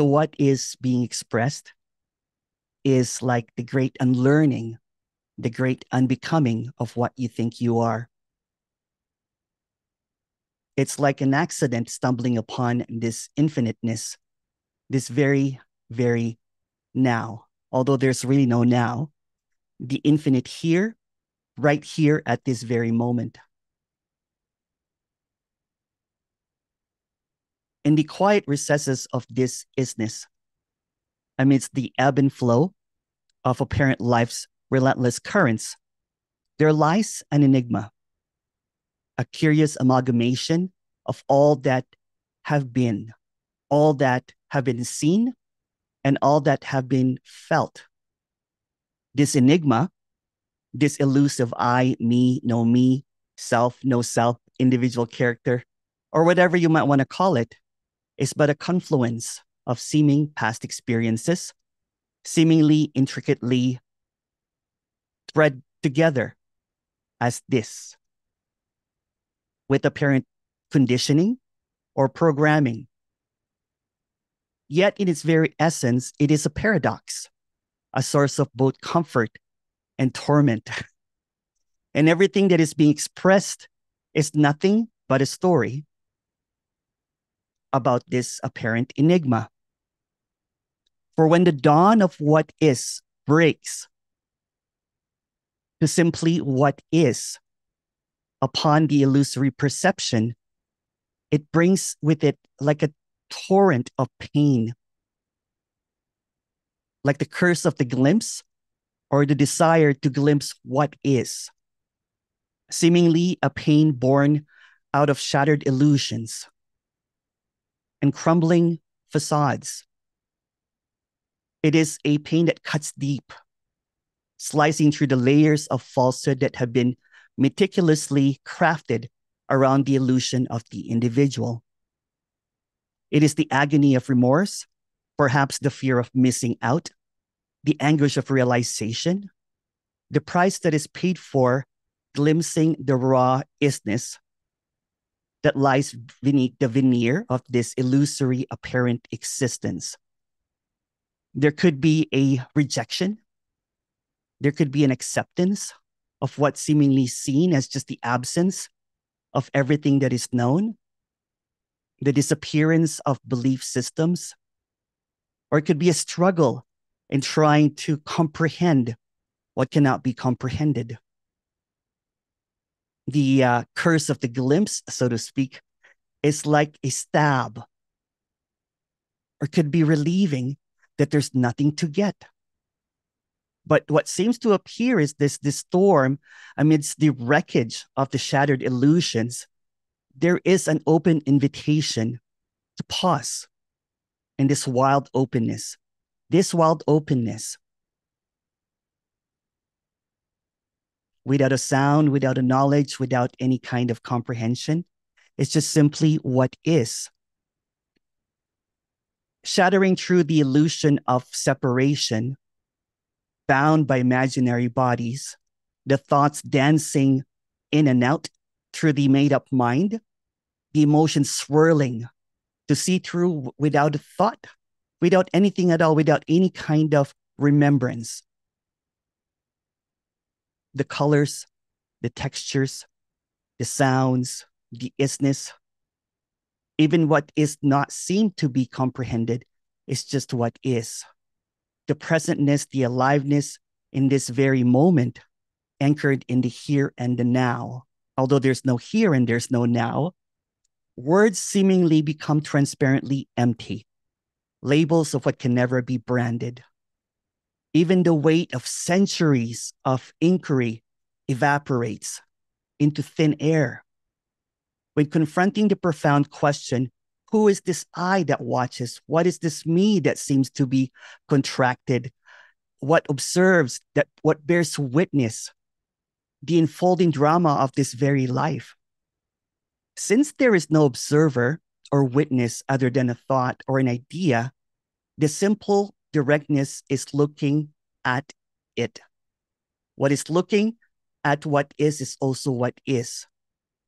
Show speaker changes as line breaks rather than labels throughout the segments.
So, what is being expressed is like the great unlearning, the great unbecoming of what you think you are. It's like an accident stumbling upon this infiniteness, this very, very now. Although there's really no now, the infinite here, right here at this very moment. In the quiet recesses of this isness, amidst the ebb and flow of apparent life's relentless currents, there lies an enigma, a curious amalgamation of all that have been, all that have been seen, and all that have been felt. This enigma, this elusive I, me, no me, self, no self, individual character, or whatever you might want to call it, is but a confluence of seeming past experiences, seemingly intricately thread together as this, with apparent conditioning or programming. Yet, in its very essence, it is a paradox, a source of both comfort and torment. and everything that is being expressed is nothing but a story about this apparent enigma. For when the dawn of what is breaks to simply what is upon the illusory perception, it brings with it like a torrent of pain, like the curse of the glimpse or the desire to glimpse what is, seemingly a pain born out of shattered illusions and crumbling facades. It is a pain that cuts deep, slicing through the layers of falsehood that have been meticulously crafted around the illusion of the individual. It is the agony of remorse, perhaps the fear of missing out, the anguish of realization, the price that is paid for glimpsing the raw isness that lies beneath the veneer of this illusory apparent existence. There could be a rejection, there could be an acceptance of what's seemingly seen as just the absence of everything that is known, the disappearance of belief systems, or it could be a struggle in trying to comprehend what cannot be comprehended the uh, curse of the glimpse, so to speak, is like a stab or could be relieving that there's nothing to get. But what seems to appear is this, this storm amidst the wreckage of the shattered illusions. There is an open invitation to pause in this wild openness. This wild openness without a sound, without a knowledge, without any kind of comprehension. It's just simply what is. Shattering through the illusion of separation, bound by imaginary bodies, the thoughts dancing in and out through the made up mind, the emotions swirling to see through without a thought, without anything at all, without any kind of remembrance the colors, the textures, the sounds, the isness, even what is not seen to be comprehended is just what is. The presentness, the aliveness in this very moment, anchored in the here and the now. Although there's no here and there's no now, words seemingly become transparently empty, labels of what can never be branded. Even the weight of centuries of inquiry evaporates into thin air. When confronting the profound question, who is this I that watches? What is this me that seems to be contracted? What observes that what bears witness the unfolding drama of this very life? Since there is no observer or witness other than a thought or an idea, the simple directness is looking at it. What is looking at what is is also what is.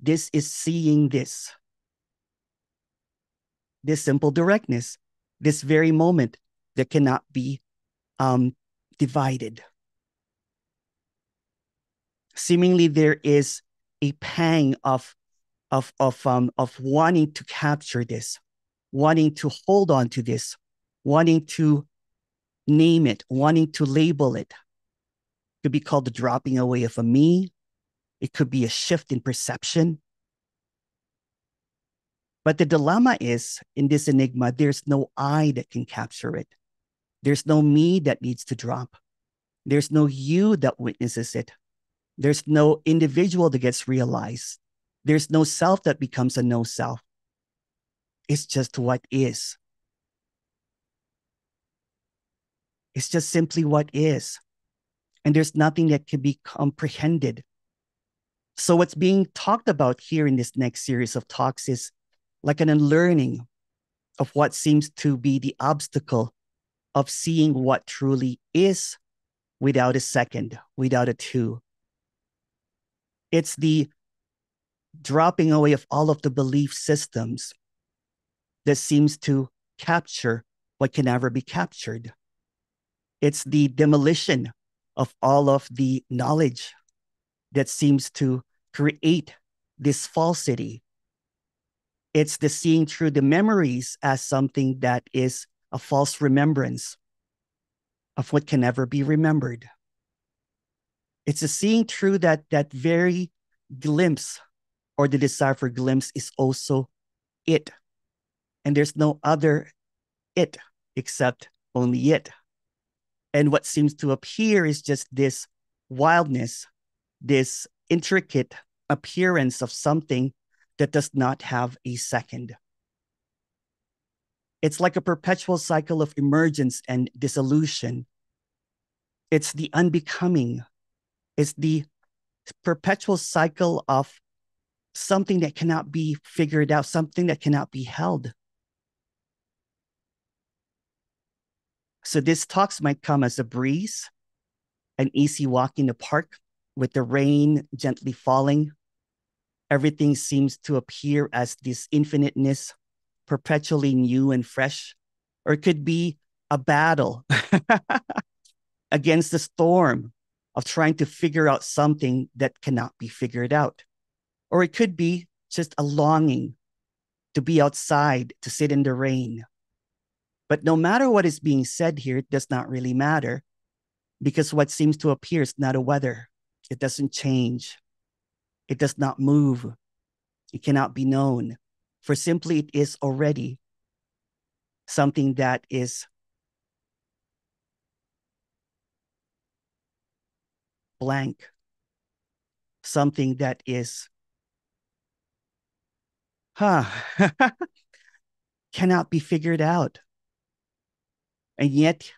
This is seeing this. This simple directness, this very moment that cannot be um, divided. Seemingly, there is a pang of of of um of wanting to capture this, wanting to hold on to this, wanting to name it, wanting to label it. It could be called the dropping away of a me. It could be a shift in perception. But the dilemma is in this enigma, there's no I that can capture it. There's no me that needs to drop. There's no you that witnesses it. There's no individual that gets realized. There's no self that becomes a no self. It's just what is. It's just simply what is. And there's nothing that can be comprehended. So, what's being talked about here in this next series of talks is like an unlearning of what seems to be the obstacle of seeing what truly is without a second, without a two. It's the dropping away of all of the belief systems that seems to capture what can never be captured. It's the demolition of all of the knowledge that seems to create this falsity. It's the seeing through the memories as something that is a false remembrance of what can never be remembered. It's the seeing through that that very glimpse or the desire for glimpse is also it. And there's no other it except only it. And what seems to appear is just this wildness, this intricate appearance of something that does not have a second. It's like a perpetual cycle of emergence and dissolution. It's the unbecoming. It's the perpetual cycle of something that cannot be figured out, something that cannot be held. So these talks might come as a breeze, an easy walk in the park with the rain gently falling. Everything seems to appear as this infiniteness, perpetually new and fresh. Or it could be a battle against the storm of trying to figure out something that cannot be figured out. Or it could be just a longing to be outside, to sit in the rain, but no matter what is being said here, it does not really matter because what seems to appear is not a weather. It doesn't change. It does not move. It cannot be known, for simply it is already something that is blank, something that is, huh, cannot be figured out. And yet,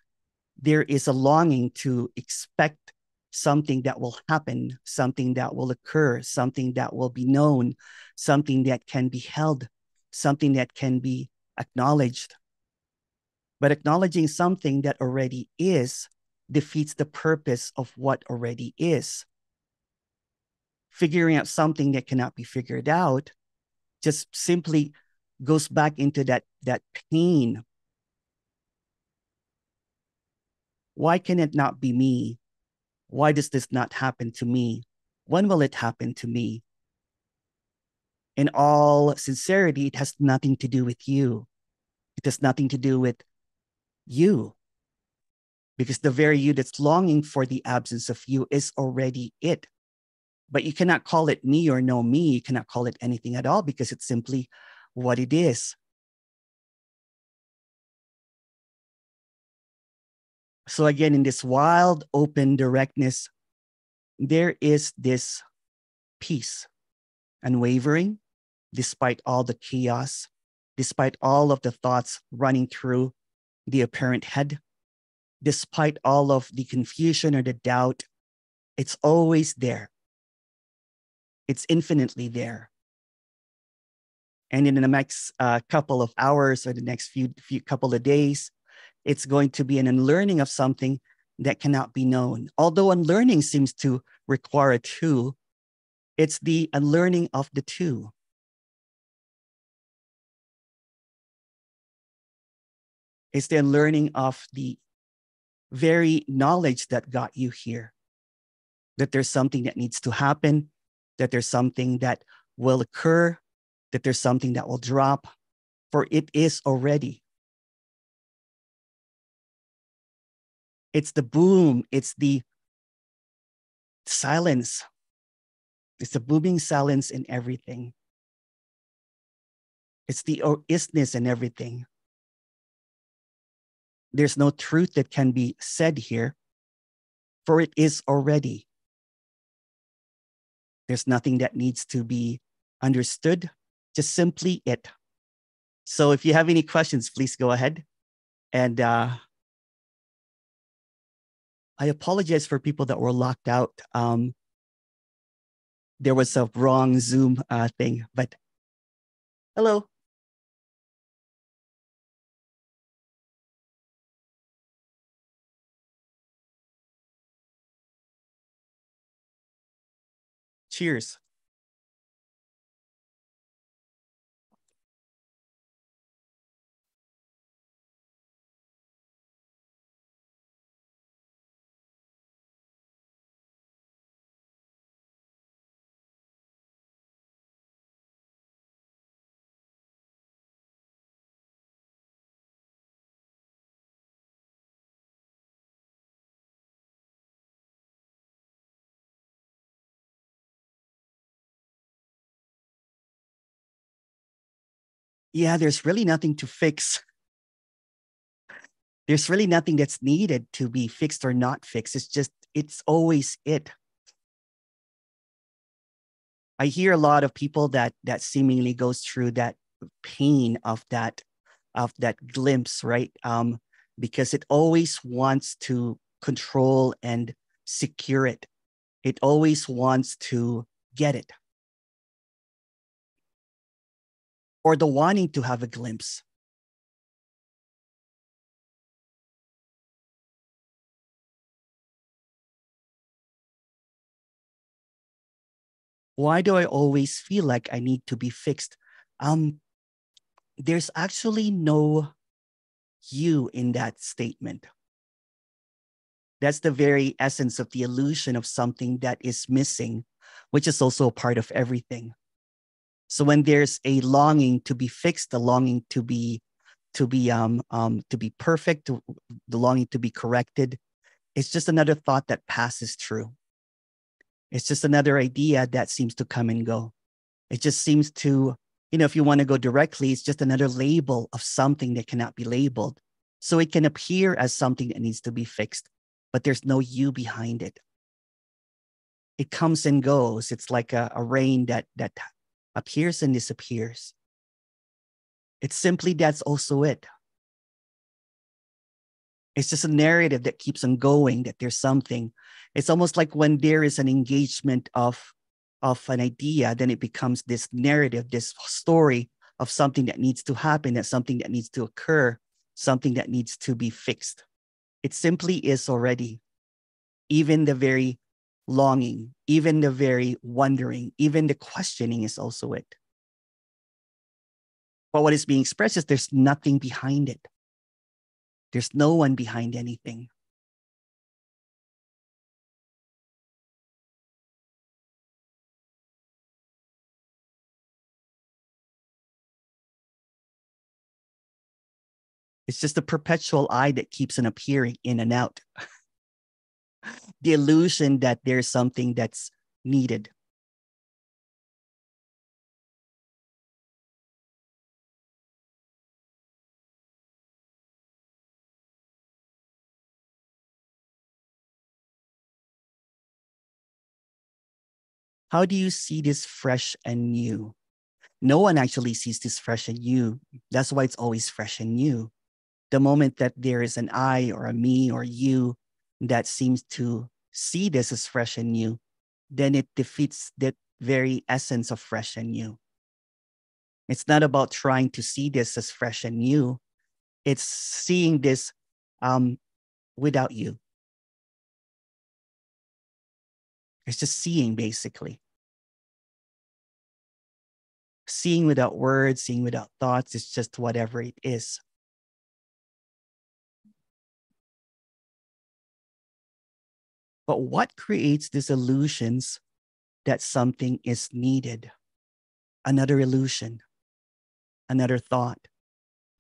there is a longing to expect something that will happen, something that will occur, something that will be known, something that can be held, something that can be acknowledged. But acknowledging something that already is defeats the purpose of what already is. Figuring out something that cannot be figured out just simply goes back into that, that pain Why can it not be me? Why does this not happen to me? When will it happen to me? In all sincerity, it has nothing to do with you. It has nothing to do with you. Because the very you that's longing for the absence of you is already it. But you cannot call it me or no me. You cannot call it anything at all because it's simply what it is. So again, in this wild, open directness, there is this peace, unwavering, despite all the chaos, despite all of the thoughts running through the apparent head, despite all of the confusion or the doubt, it's always there. It's infinitely there. And in the next uh, couple of hours or the next few, few couple of days, it's going to be an unlearning of something that cannot be known. Although unlearning seems to require a two, it's the unlearning of the two. It's the unlearning of the very knowledge that got you here. That there's something that needs to happen, that there's something that will occur, that there's something that will drop, for it is already. It's the boom, it's the silence. It's the booming silence in everything. It's the isness in everything. There's no truth that can be said here, for it is already. There's nothing that needs to be understood, just simply it. So if you have any questions, please go ahead. And uh, I apologize for people that were locked out. Um, there was a wrong Zoom uh, thing, but hello. Cheers. Yeah, there's really nothing to fix. There's really nothing that's needed to be fixed or not fixed. It's just, it's always it. I hear a lot of people that that seemingly goes through that pain of that of that glimpse, right? Um, because it always wants to control and secure it. It always wants to get it. Or the wanting to have a glimpse. Why do I always feel like I need to be fixed? Um, there's actually no you in that statement. That's the very essence of the illusion of something that is missing, which is also a part of everything. So when there's a longing to be fixed, the longing to be to be um, um to be perfect, the longing to be corrected, it's just another thought that passes through. It's just another idea that seems to come and go. It just seems to, you know, if you want to go directly, it's just another label of something that cannot be labeled. So it can appear as something that needs to be fixed, but there's no you behind it. It comes and goes. It's like a, a rain that that appears and disappears. It's simply that's also it. It's just a narrative that keeps on going, that there's something. It's almost like when there is an engagement of, of an idea, then it becomes this narrative, this story of something that needs to happen, that something that needs to occur, something that needs to be fixed. It simply is already. Even the very longing, even the very wondering, even the questioning is also it. But what is being expressed is there's nothing behind it. There's no one behind anything. It's just a perpetual I that keeps on appearing in and out. the illusion that there's something that's needed. How do you see this fresh and new? No one actually sees this fresh and new. That's why it's always fresh and new. The moment that there is an I or a me or you that seems to see this as fresh and new, then it defeats that very essence of fresh and new. It's not about trying to see this as fresh and new. It's seeing this um, without you. It's just seeing, basically. Seeing without words, seeing without thoughts, it's just whatever it is. But what creates these illusions that something is needed? Another illusion, another thought.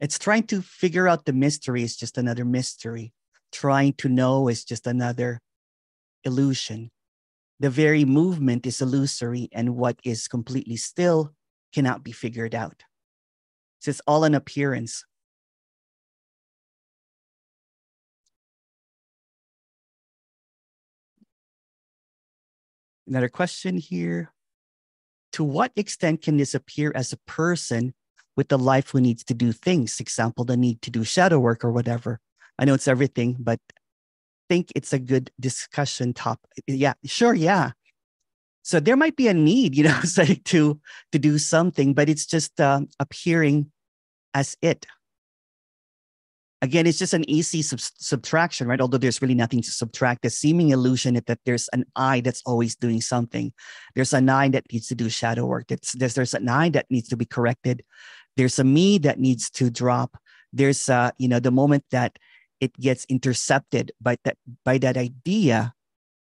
It's trying to figure out the mystery is just another mystery. Trying to know is just another illusion. The very movement is illusory, and what is completely still cannot be figured out. So it's all an appearance. Another question here. To what extent can this appear as a person with the life who needs to do things? Example, the need to do shadow work or whatever. I know it's everything, but think it's a good discussion topic. Yeah, sure, yeah. So there might be a need, you know, to to do something, but it's just uh, appearing as it again, it's just an easy sub- subtraction, right? Although there's really nothing to subtract. The seeming illusion that there's an I that's always doing something. There's an I that needs to do shadow work. There's, there's, there's an I that needs to be corrected. There's a me that needs to drop. There's, uh, you know, the moment that it gets intercepted by that by that idea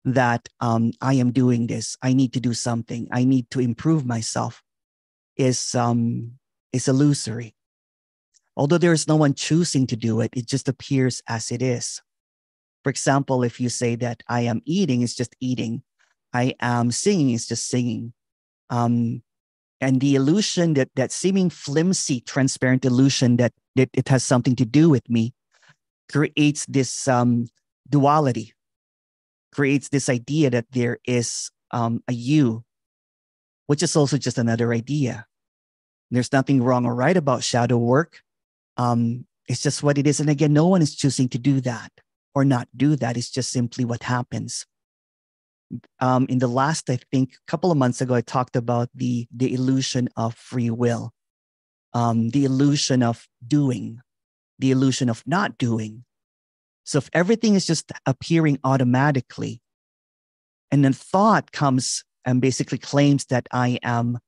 that um, I am doing this. I need to do something. I need to improve myself. Is um, is illusory. Although there is no one choosing to do it, it just appears as it is. For example, if you say that I am eating, it's just eating. I am singing, it's just singing. Um, and the illusion that that seeming flimsy, transparent illusion that, that it has something to do with me creates this um, duality, creates this idea that there is um, a you, which is also just another idea. There's nothing wrong or right about shadow work. Um, it's just what it is. And again, no one is choosing to do that or not do that. It's just simply what happens. Um, in the last, I think, couple of months ago, I talked about the the illusion of free will, um, the illusion of doing, the illusion of not doing. So if everything is just appearing automatically, and then thought comes and basically claims that I am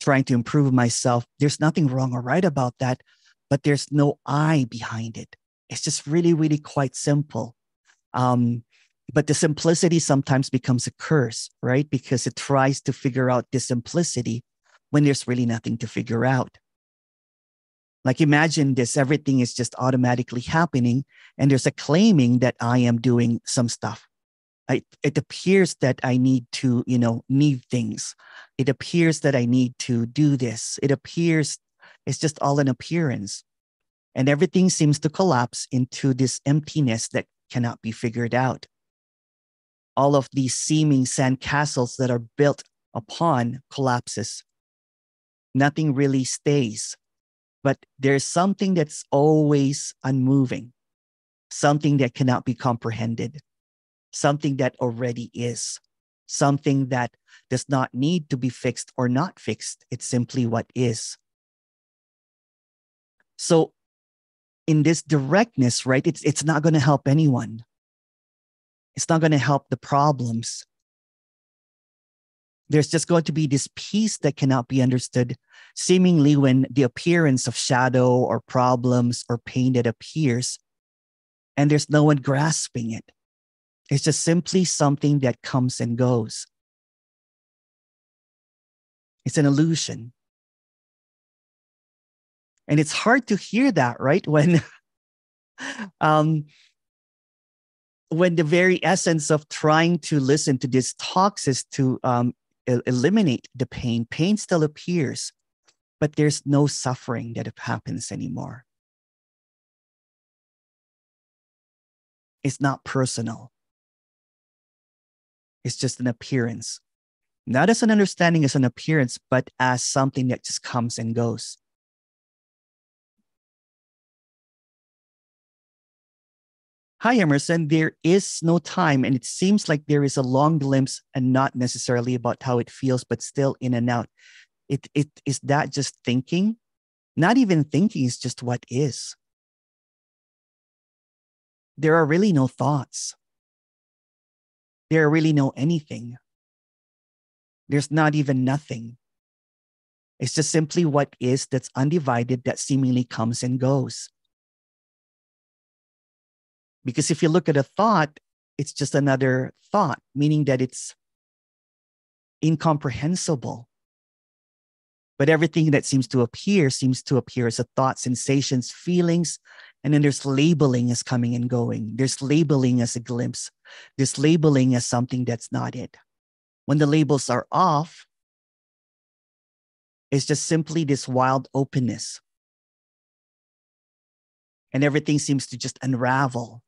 trying to improve myself, there's nothing wrong or right about that but there's no I behind it. It's just really, really quite simple. Um, but the simplicity sometimes becomes a curse, right? Because it tries to figure out the simplicity when there's really nothing to figure out. Like imagine this, everything is just automatically happening, and there's a claiming that I am doing some stuff. I, it appears that I need to, you know, need things. It appears that I need to do this. It appears it's just all an appearance. And everything seems to collapse into this emptiness that cannot be figured out. All of these seeming sandcastles that are built upon collapses. Nothing really stays, but there's something that's always unmoving, something that cannot be comprehended, something that already is, something that does not need to be fixed or not fixed. It's simply what is. So in this directness, right, it's it's not going to help anyone. It's not going to help the problems. There's just going to be this peace that cannot be understood, seemingly when the appearance of shadow or problems or pain that appears, and there's no one grasping it. It's just simply something that comes and goes. It's an illusion. And it's hard to hear that, right? When um when the very essence of trying to listen to these talks is to um, eliminate the pain, pain still appears, but there's no suffering that happens anymore. It's not personal. It's just an appearance. Not as an understanding as an appearance, but as something that just comes and goes. Hi, Emerson. There is no time, and it seems like there is a long glimpse and not necessarily about how it feels, but still in and out. It, it is that just thinking? Not even thinking is just what is. There are really no thoughts. There are really no anything. There's not even nothing. It's just simply what is that's undivided that seemingly comes and goes. Because if you look at a thought, it's just another thought, meaning that it's incomprehensible. But everything that seems to appear seems to appear as a thought, sensations, feelings, and then there's labeling as coming and going. There's labeling as a glimpse. There's labeling as something that's not it. When the labels are off, it's just simply this wild openness. And everything seems to just unravel.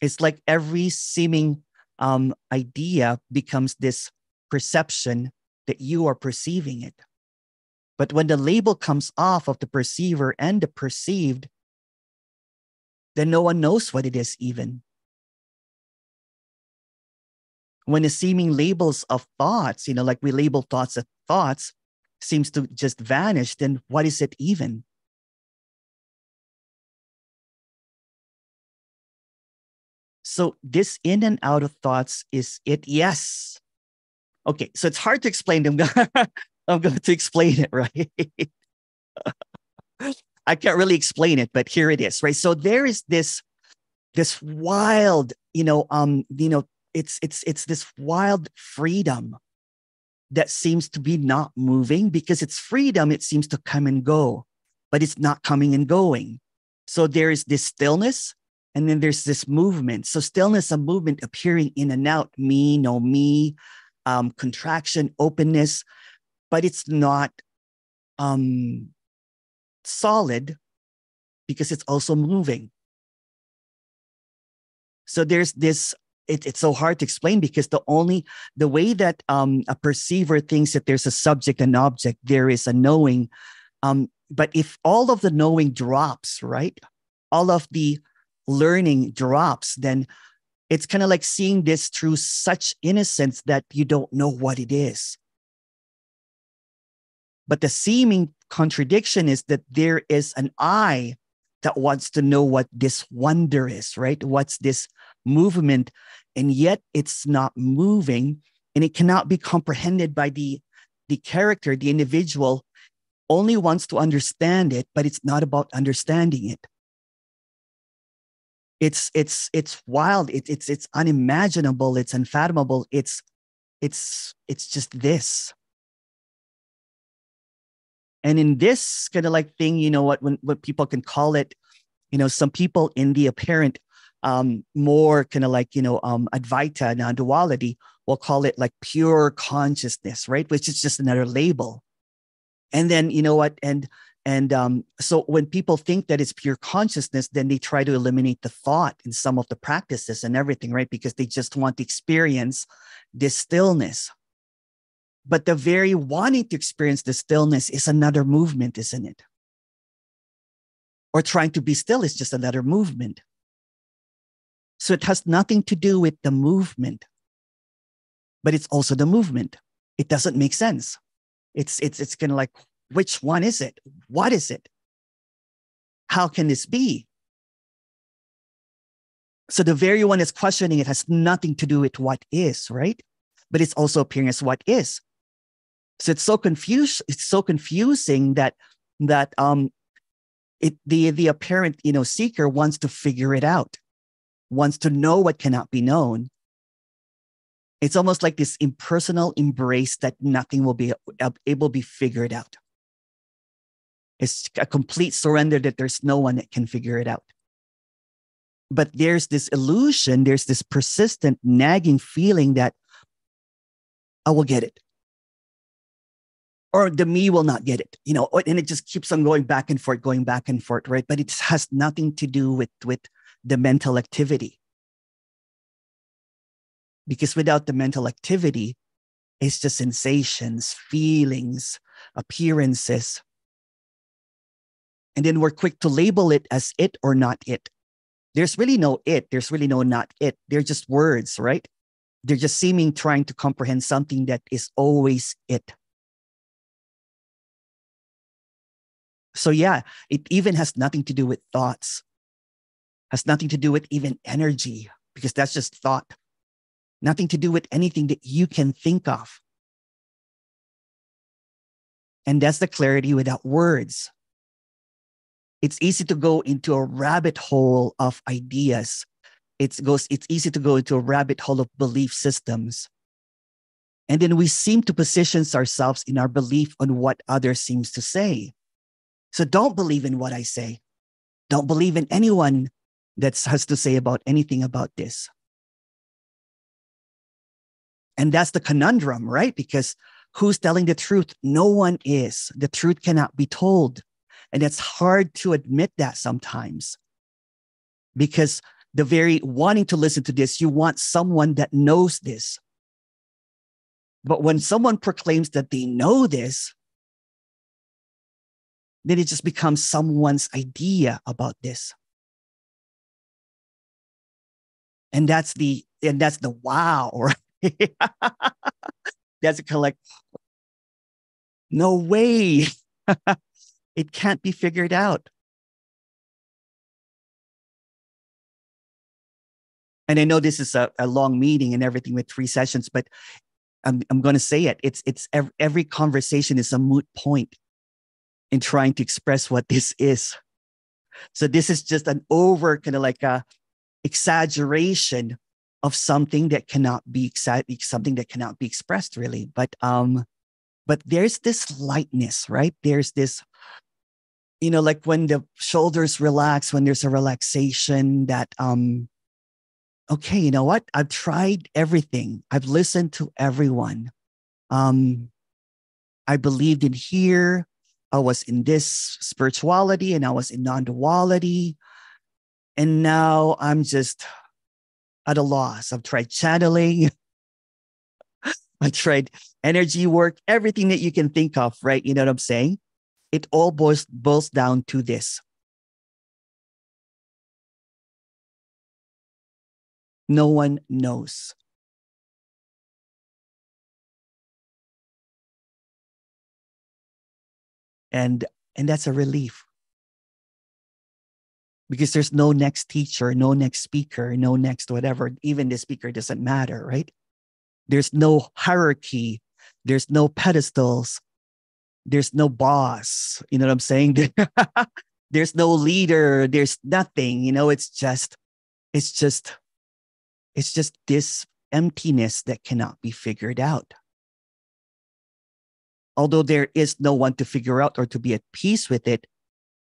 It's like every seeming um, idea becomes this perception that you are perceiving it. But when the label comes off of the perceiver and the perceived, then no one knows what it is, even. When the seeming labels of thoughts, you know, like we label thoughts as thoughts, seems to just vanish, then what is it even? So this in and out of thoughts is it? Yes. Okay, so it's hard to explain. I'm gonna, I'm going to explain it, right? I can't really explain it, but here it is, right? So there is this, this wild, you know, um, you know, it's it's it's this wild freedom that seems to be not moving because it's freedom. It seems to come and go, but it's not coming and going. So there is this stillness and then there's this movement. So stillness and movement appearing in and out, me, no me, um, contraction, openness, but it's not um, solid because it's also moving. So there's this. It, it's so hard to explain because the only the way that um, a perceiver thinks that there's a subject and object, there is a knowing. Um, but if all of the knowing drops, right, all of the learning drops, then it's kind of like seeing this through such innocence that you don't know what it is. But the seeming contradiction is that there is an I that wants to know what this wonder is, right? What's this movement? And yet it's not moving and it cannot be comprehended by the, the character, the individual only wants to understand it, but it's not about understanding it it's it's it's wild. It, it's it's unimaginable. It's unfathomable. It's it's it's just this. And in this kind of like thing you know what when what people can call it you know some people in the apparent um more kind of like you know um advaita non-duality will call it like pure consciousness right? Which is just another label. And then you know what and and um, so when people think that it's pure consciousness, then they try to eliminate the thought in some of the practices and everything, right? Because they just want to experience this stillness. But the very wanting to experience the stillness is another movement, isn't it? Or trying to be still is just another movement. So it has nothing to do with the movement, but it's also the movement. It doesn't make sense. It's it's it's kind of like which one is it? What is it? How can this be? So the very one is questioning it has nothing to do with what is, right? But it's also appearing as what is. So it's so confused, it's so confusing that that um it the the apparent, you know, seeker wants to figure it out, wants to know what cannot be known. It's almost like this impersonal embrace that nothing will be able to be figured out. It's a complete surrender that there's no one that can figure it out. But there's this illusion, there's this persistent nagging feeling that I will get it. Or the me will not get it, you know, and it just keeps on going back and forth, going back and forth, right? But it has nothing to do with, with the mental activity. Because without the mental activity, it's just sensations, feelings, appearances, and then we're quick to label it as it or not it. There's really no it, there's really no not it. They're just words, right? They're just seeming trying to comprehend something that is always it. So, yeah, it even has nothing to do with thoughts, has nothing to do with even energy, because that's just thought. Nothing to do with anything that you can think of. And that's the clarity without words. It's easy to go into a rabbit hole of ideas. It goes, it's easy to go into a rabbit hole of belief systems. And then we seem to position ourselves in our belief on what others seems to say. So don't believe in what I say. Don't believe in anyone that has to say about anything about this. And that's the conundrum, right? Because who's telling the truth? No one is. The truth cannot be told. And it's hard to admit that sometimes because the very wanting to listen to this, you want someone that knows this. But when someone proclaims that they know this, then it just becomes someone's idea about this. And that's the and that's the wow, that's a like no way. it can't be figured out. And I know this is a, a long meeting and everything with three sessions, but I'm, I'm going to say it. It's, it's every, every conversation is a moot point in trying to express what this is. So this is just an over kind of like a exaggeration of something that cannot be exa- something that cannot be expressed really. But um, but there's this lightness, right? There's this, you know, like when the shoulders relax, when there's a relaxation that um, okay, you know what? I've tried everything. I've listened to everyone. Um, I believed in here. I was in this spirituality and I was in non duality. And now I'm just at a loss. I've tried channeling. I tried energy work, everything that you can think of, right? You know what I'm saying? It all boils, boils down to this. No one knows. and and that's a relief. Because there's no next teacher no next speaker no next whatever. Even the speaker doesn't matter right? There's no hierarchy. There's no pedestals there's no boss you know what i'm saying? There's no leader there's nothing you know? It's just it's just it's just this emptiness that cannot be figured out. Although there is no one to figure out or to be at peace with it,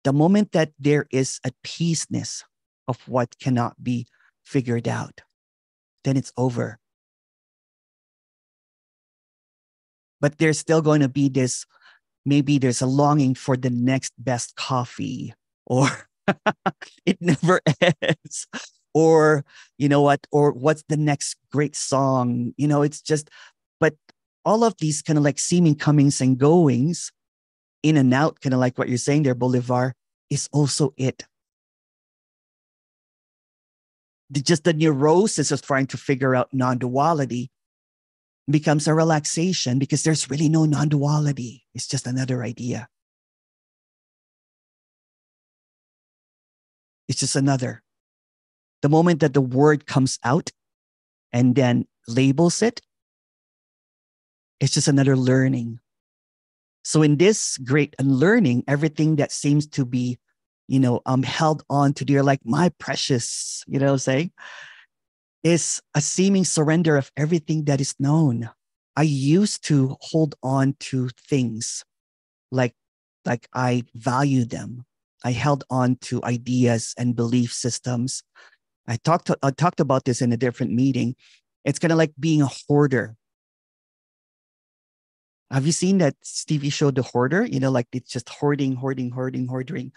the moment that there is a peaceness of what cannot be figured out, then it's over. But there's still going to be this maybe there's a longing for the next best coffee, or it never ends. Or, you know what, or what's the next great song? You know, it's just, but all of these kind of like seeming comings and goings, in and out, kind of like what you're saying there, Bolivar, is also it. Just the neurosis of trying to figure out non duality becomes a relaxation because there's really no non duality. It's just another idea. It's just another. The moment that the word comes out and then labels it, it's just another learning. So in this great unlearning, everything that seems to be, you know, um, held on to dear, like my precious, you know, say, is a seeming surrender of everything that is known. I used to hold on to things like like I value them. I held on to ideas and belief systems. I talked I talked about this in a different meeting. It's kind of like being a hoarder. Have you seen that Stevie show, The Hoarder? You know, like it's just hoarding, hoarding, hoarding, hoarding.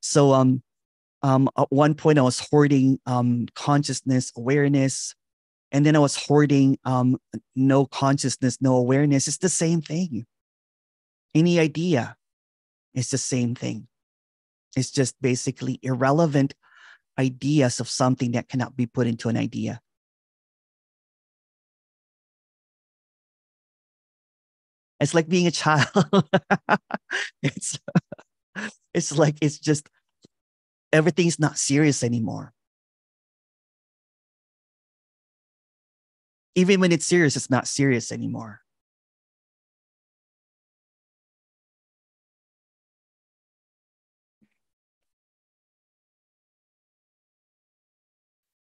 So um, um, at one point I was hoarding um, consciousness, awareness, and then I was hoarding um, no consciousness, no awareness. It's the same thing. Any idea, it's the same thing. It's just basically irrelevant ideas of something that cannot be put into an idea. It's like being a child. it's it's like it's just everything's not serious anymore. Even when it's serious, it's not serious anymore.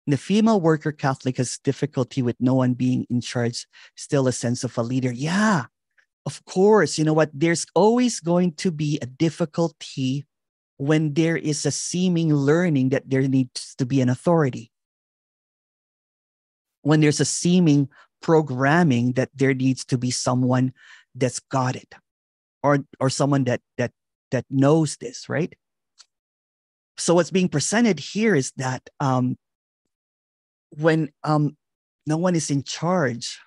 The female worker Catholic has difficulty with no one being in charge, still a sense of a leader. Yeah, of course. You know what? There's always going to be a difficulty when there is a seeming learning that there needs to be an authority. When there's a seeming programming that there needs to be someone that's got it or or someone that that that knows this, right? So what's being presented here is that um, when um, no one is in charge,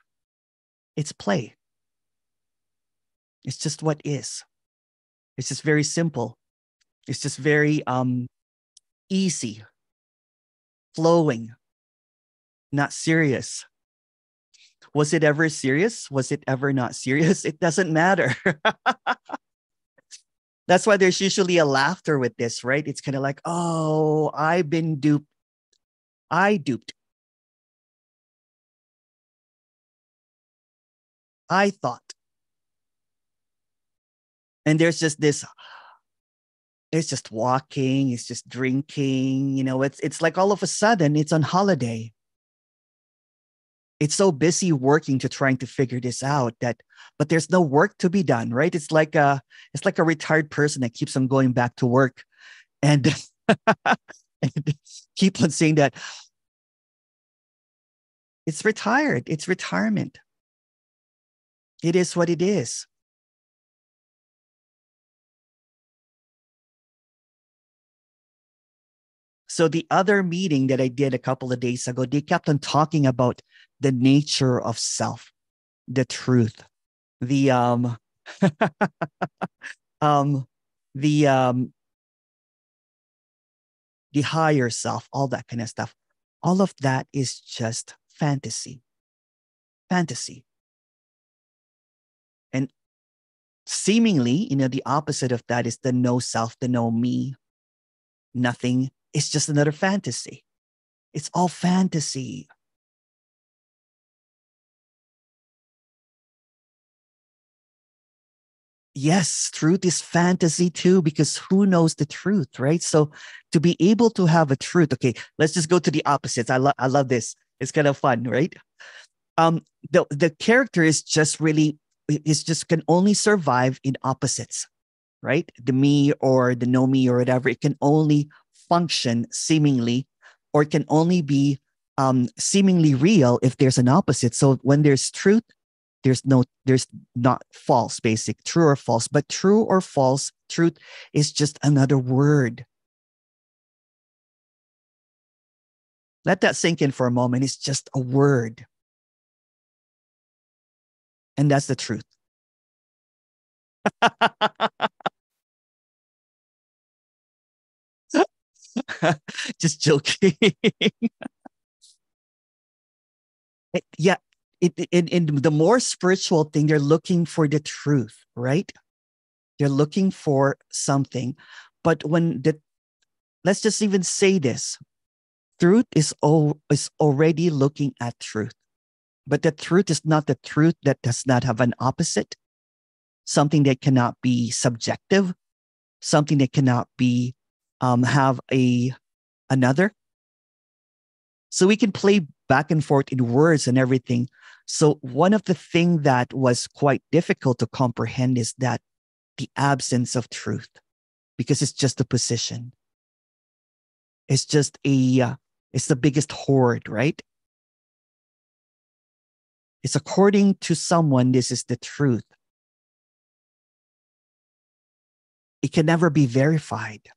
it's play. It's just what is. It's just very simple. It's just very um, easy, flowing, not serious. Was it ever serious? Was it ever not serious? It doesn't matter. That's why there's usually a laughter with this, right? It's kind of like, oh, I've been duped. I duped. I thought. And there's just this, it's just walking, it's just drinking, you know, it's it's like all of a sudden it's on holiday. It's so busy working to trying to figure this out that but there's no work to be done, right? It's like a it's like a retired person that keeps on going back to work and, and keep on saying that it's retired, it's retirement. It is what it is. So the other meeting that I did a couple of days ago, they kept on talking about the nature of self, the truth, the um um the um the higher self, all that kind of stuff. All of that is just fantasy. Fantasy. And seemingly, you know, the opposite of that is the no self, the no me, nothing. It's just another fantasy. It's all fantasy. yes, truth is fantasy too, because who knows the truth, right? So to be able to have a truth, okay, let's just go to the opposites. I love I love this. It's kind of fun, right? Um, the the character is just really is just can only survive in opposites, right? The me or the no me or whatever. It can only function seemingly, or can only be um, seemingly real if there's an opposite. So when there's truth, there's no there's not false basic true or false but true or false truth is just another word. Let that sink in for a moment. It's just a word. And that's the truth just joking yeah it, in, in the more spiritual thing, they're looking for the truth, right? They're looking for something. But when the, let's just even say this truth is, all, is already looking at truth. But the truth is not the truth that does not have an opposite, something that cannot be subjective, something that cannot be um, have a another. So we can play back and forth in words and everything. So one of the thing that was quite difficult to comprehend is that the absence of truth, because it's just a position. It's just a, uh, it's the biggest hoard, right? It's according to someone, this is the truth. It can never be verified.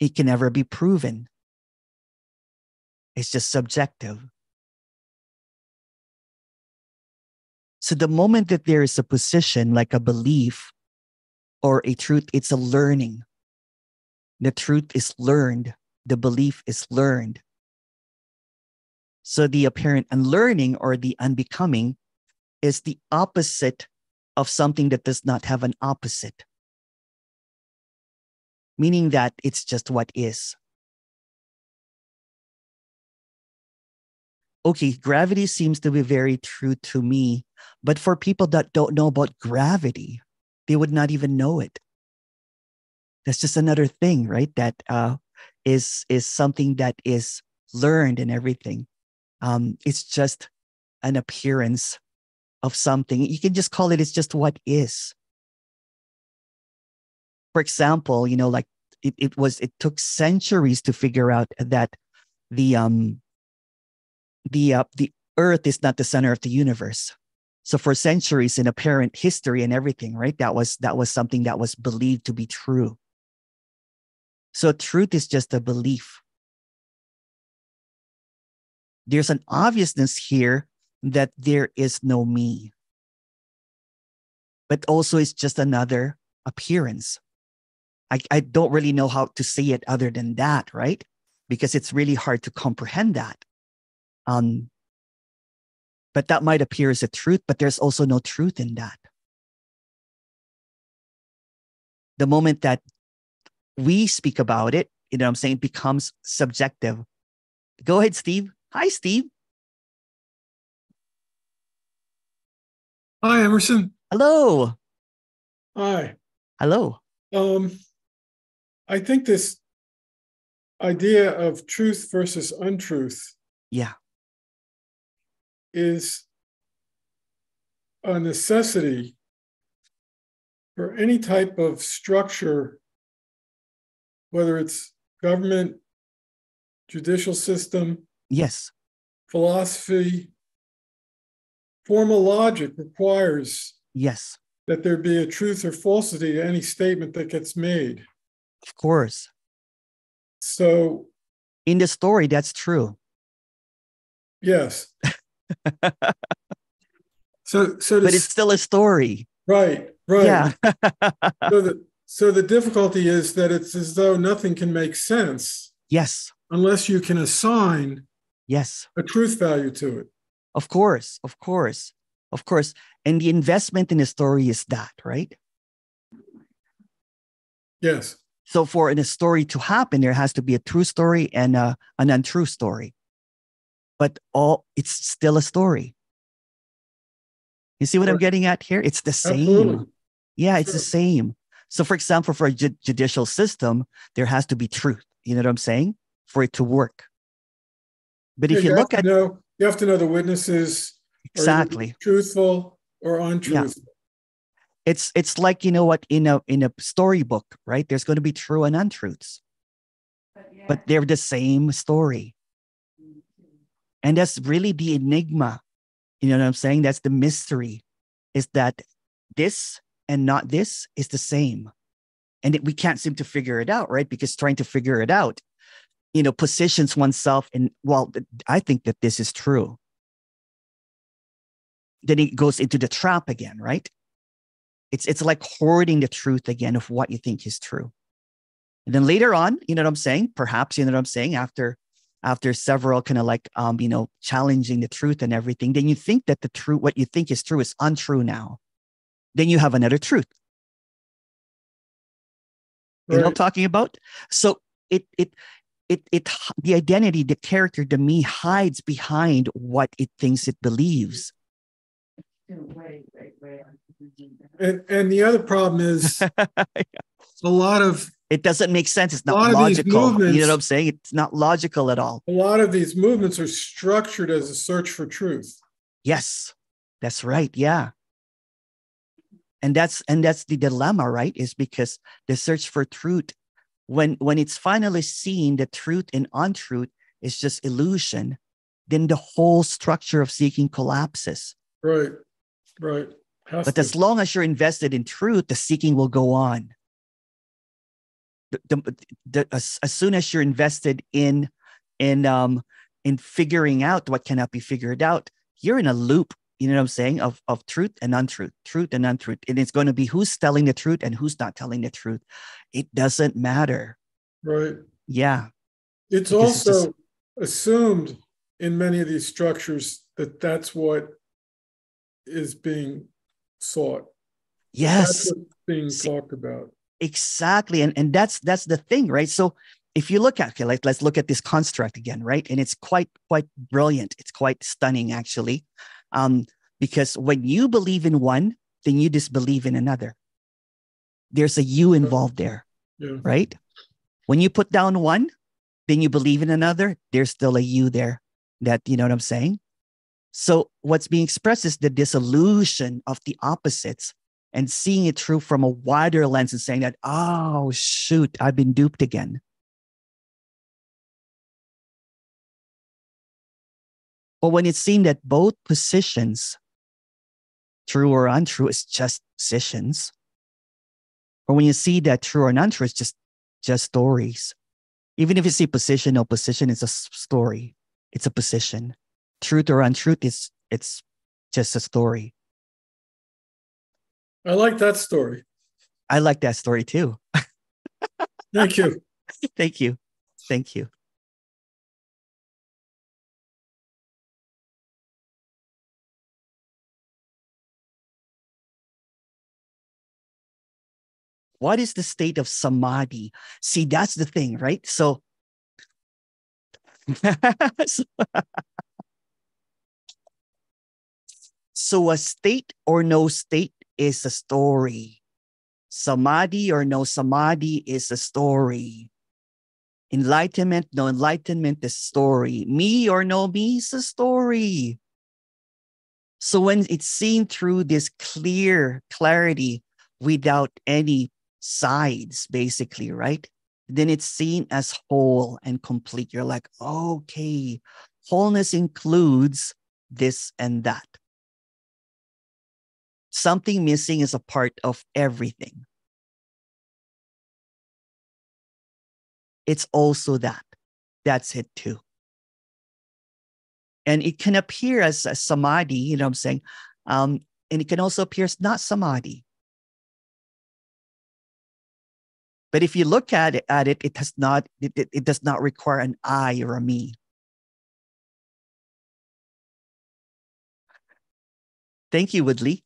It can never be proven. It's just subjective. So the moment that there is a position like a belief or a truth, it's a learning. The truth is learned, the belief is learned. So the apparent unlearning or the unbecoming is the opposite of something that does not have an opposite meaning that it's just what is. Okay, gravity seems to be very true to me, but for people that don't know about gravity, they would not even know it. That's just another thing, right? That uh, is is something that is learned and everything. Um, it's just an appearance of something. You can just call it. It's just what is. For example, you know, like it, it was. It took centuries to figure out that the um the uh, the Earth is not the center of the universe. So for centuries in apparent history and everything, right? That was that was something that was believed to be true. So truth is just a belief. There's an obviousness here that there is no me. But also it's just another appearance. I, I don't really know how to say it other than that, right? Because it's really hard to comprehend that. Um, but that might appear as a truth, but there's also no truth in that. The moment that we speak about it, you know what I'm saying, it becomes subjective. Go ahead, Steve. Hi, Steve.
Hi, Emerson.
Hello.
Hi.
Hello.
Um, I think this idea of truth versus untruth
Yeah.
is a necessity for any type of structure, whether it's government, judicial system,
Yes.
philosophy. Formal logic requires
Yes.
that there be a truth or falsity to any statement that gets made.
Of course.
So,
In the story, that's true.
yes. so, so,
But it's still a story.
Right, right.
Yeah.
so the so the difficulty is that it's as though nothing can make sense
yes.
unless you can assign
Yes.
a truth value to it.
Of course. Of course. Of course. And the investment in the story is that, right?
Yes.
So for a story to happen, there has to be a true story and a, an untrue story. But all it's still a story. You see what I'm getting at here? It's the same.
Absolutely.
Yeah, it's the same. So, for example, for a ju- judicial system, there has to be truth. You know what I'm saying? For it to work. But if
Yeah,
you look at
know you have to know the witnesses are
exactly,
truthful or untruthful.
It's it's like you know what in a in a storybook, right? There's going to be true and untruths, but they're the same story, and that's really the enigma. You know what I'm saying? That's the mystery, is that this and not this is the same, and it, we can't seem to figure it out, right? Because trying to figure it out, you know, positions oneself in. Well, I think that this is true. Then it goes into the trap again, right? It's it's like hoarding the truth again of what you think is true. And then later on, you know what I'm saying? Perhaps you know what I'm saying after after several kind of like um you know challenging the truth and everything, then you think that the truth what you think is true is untrue now. Then you have another truth. You know what I'm talking about? So it it it it the identity, the character, the me hides behind what it thinks it believes.
And and the other problem is a lot of
it doesn't make sense. It's not
lot of these
logical. You know what I'm saying? It's not logical at all.
a lot of these movements are structured as a search for truth.
Yes, that's right. Yeah. And that's and that's the dilemma, right? Is because the search for truth, when when it's finally seen the truth and untruth is just illusion, then the whole structure of seeking collapses.
Right. Right. Has
But
to.
as long as you're invested in truth, the seeking will go on. The, the, the, as, as soon as you're invested in in um in figuring out what cannot be figured out, you're in a loop. You know what I'm saying? Of of truth and untruth, truth and untruth, and it's going to be who's telling the truth and who's not telling the truth. It doesn't matter.
right.
Yeah,
It's
Because it's
also
just-
assumed in many of these structures that that's what is being sought.
yes.
Being
See-
talked about.
exactly and and that's that's the thing right so if you look at okay like let's look at this construct again right and it's quite quite brilliant it's quite stunning actually um because when you believe in one then you disbelieve in another there's a you involved there
Yeah.
right? When you put down one, then you believe in another, there's still a you there. That, you know what I'm saying? So, what's being expressed is the dissolution of the opposites and seeing it through from a wider lens and saying that, oh, shoot, I've been duped again. But when it's seen that both positions, true or untrue, is just positions, or when you see that true or untrue, is just just stories. Even if you see position or position, it's a story. It's a position. Truth or untruth is it's just a story.
I like that story.
I like that story too.
Thank you.
Thank you. Thank you. What is the state of samadhi? See, that's the thing, right? So, so a state or no state is a story. Samadhi or no samadhi is a story. Enlightenment, no enlightenment is a story. Me or no me is a story. So when it's seen through this clear clarity without any sides, basically, right? Then it's seen as whole and complete. You're like, okay, wholeness includes this and that. Something missing is a part of everything. It's also that. That's it too. And it can appear as a samadhi, you know what I'm saying? Um, and it can also appear as not samadhi. But if you look at it, at it, it does not, it, it, it does not require an I or a me. Thank you, Woodley.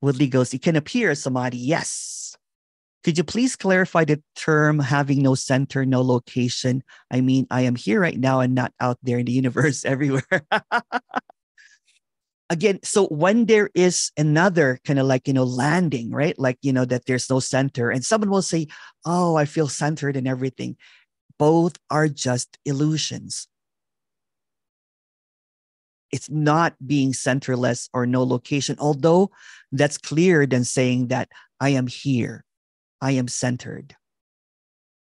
Woodley goes, it can appear as samadhi. Yes. Could you please clarify the term having no center, no location? I mean, I am here right now and not out there in the universe everywhere. again, so when there is another kind of like, you know, landing, right? Like, you know, that there's no center, and someone will say, Oh, I feel centered and everything. Both are just illusions. It's not being centerless or no location, although that's clearer than saying that I am here, I am centered.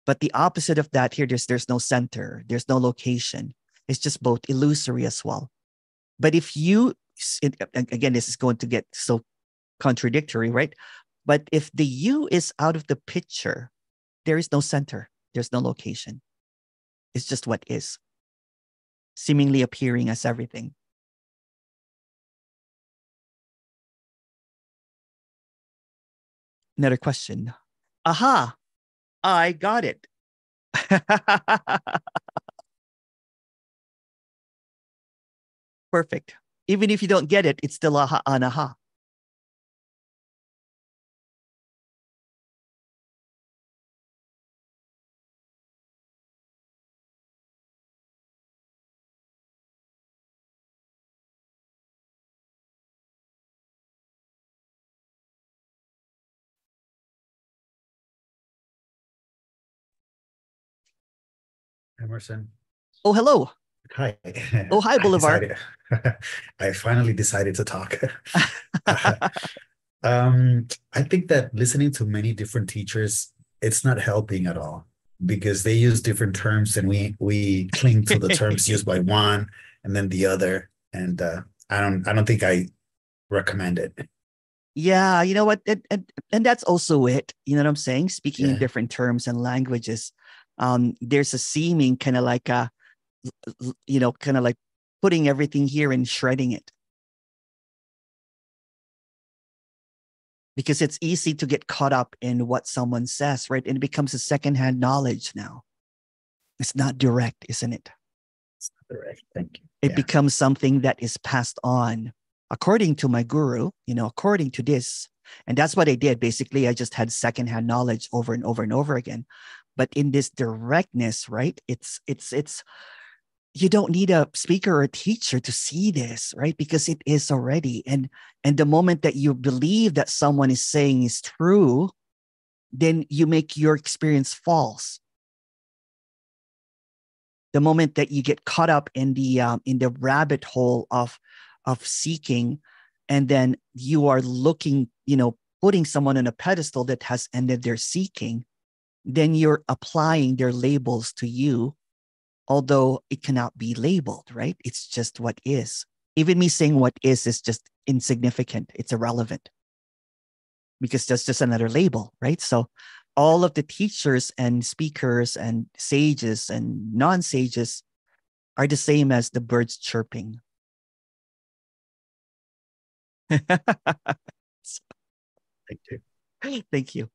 But the opposite of that here, there's, there's no center, there's no location. It's just both illusory as well. But if you again, this is going to get so contradictory, right? But if the you is out of the picture, there is no center, there's no location. It's just what is, seemingly appearing as everything. Another question. Aha, I got it. Perfect even if you don't get it, it's still aha an aha.
Emerson.
Oh, hello.
Hi.
Oh, hi, Boulevard.
I, decided, I finally decided to talk. um, I think that listening to many different teachers, it's not helping at all because they use different terms and we we cling to the terms used by one and then the other. And uh, I don't I don't think I recommend it.
Yeah, you know what, and, and, and that's also it. You know what I'm saying? Speaking yeah. in different terms and languages, um, there's a seeming kind of like a you know, kind of like putting everything here and shredding it. Because it's easy to get caught up in what someone says, right? And it becomes a secondhand knowledge now. It's not direct, isn't it?
It's not direct. Thank you.
It yeah. becomes something that is passed on according to my guru, you know, according to this. And that's what I did. Basically, I just had secondhand knowledge over and over and over again. But in this directness, right? It's it's it's you don't need a speaker or a teacher to see this right because it is already and and the moment that you believe that someone is saying is true then you make your experience false the moment that you get caught up in the um, in the rabbit hole of of seeking and then you are looking you know putting someone on a pedestal that has ended their seeking then you're applying their labels to you although it cannot be labeled right it's just what is even me saying what is is just insignificant it's irrelevant because that's just another label right so all of the teachers and speakers and sages and non sages are the same as the birds chirping.
Thank you.
Thank you.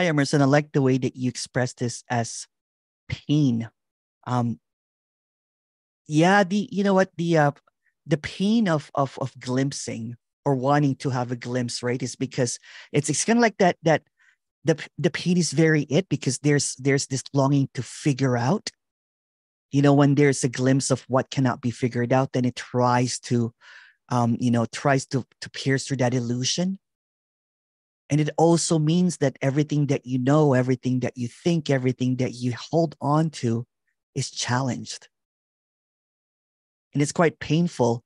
Hi, Emerson. I like the way that you express this as pain. Um, yeah, the you know what the uh, the pain of of of glimpsing or wanting to have a glimpse, right, is because it's it's kind of like that that the the pain is very it because there's there's this longing to figure out. You know, when there's a glimpse of what cannot be figured out, then it tries to, um, you know, tries to to pierce through that illusion and it also means that everything that you know, everything that you think, everything that you hold on to is challenged. And it's quite painful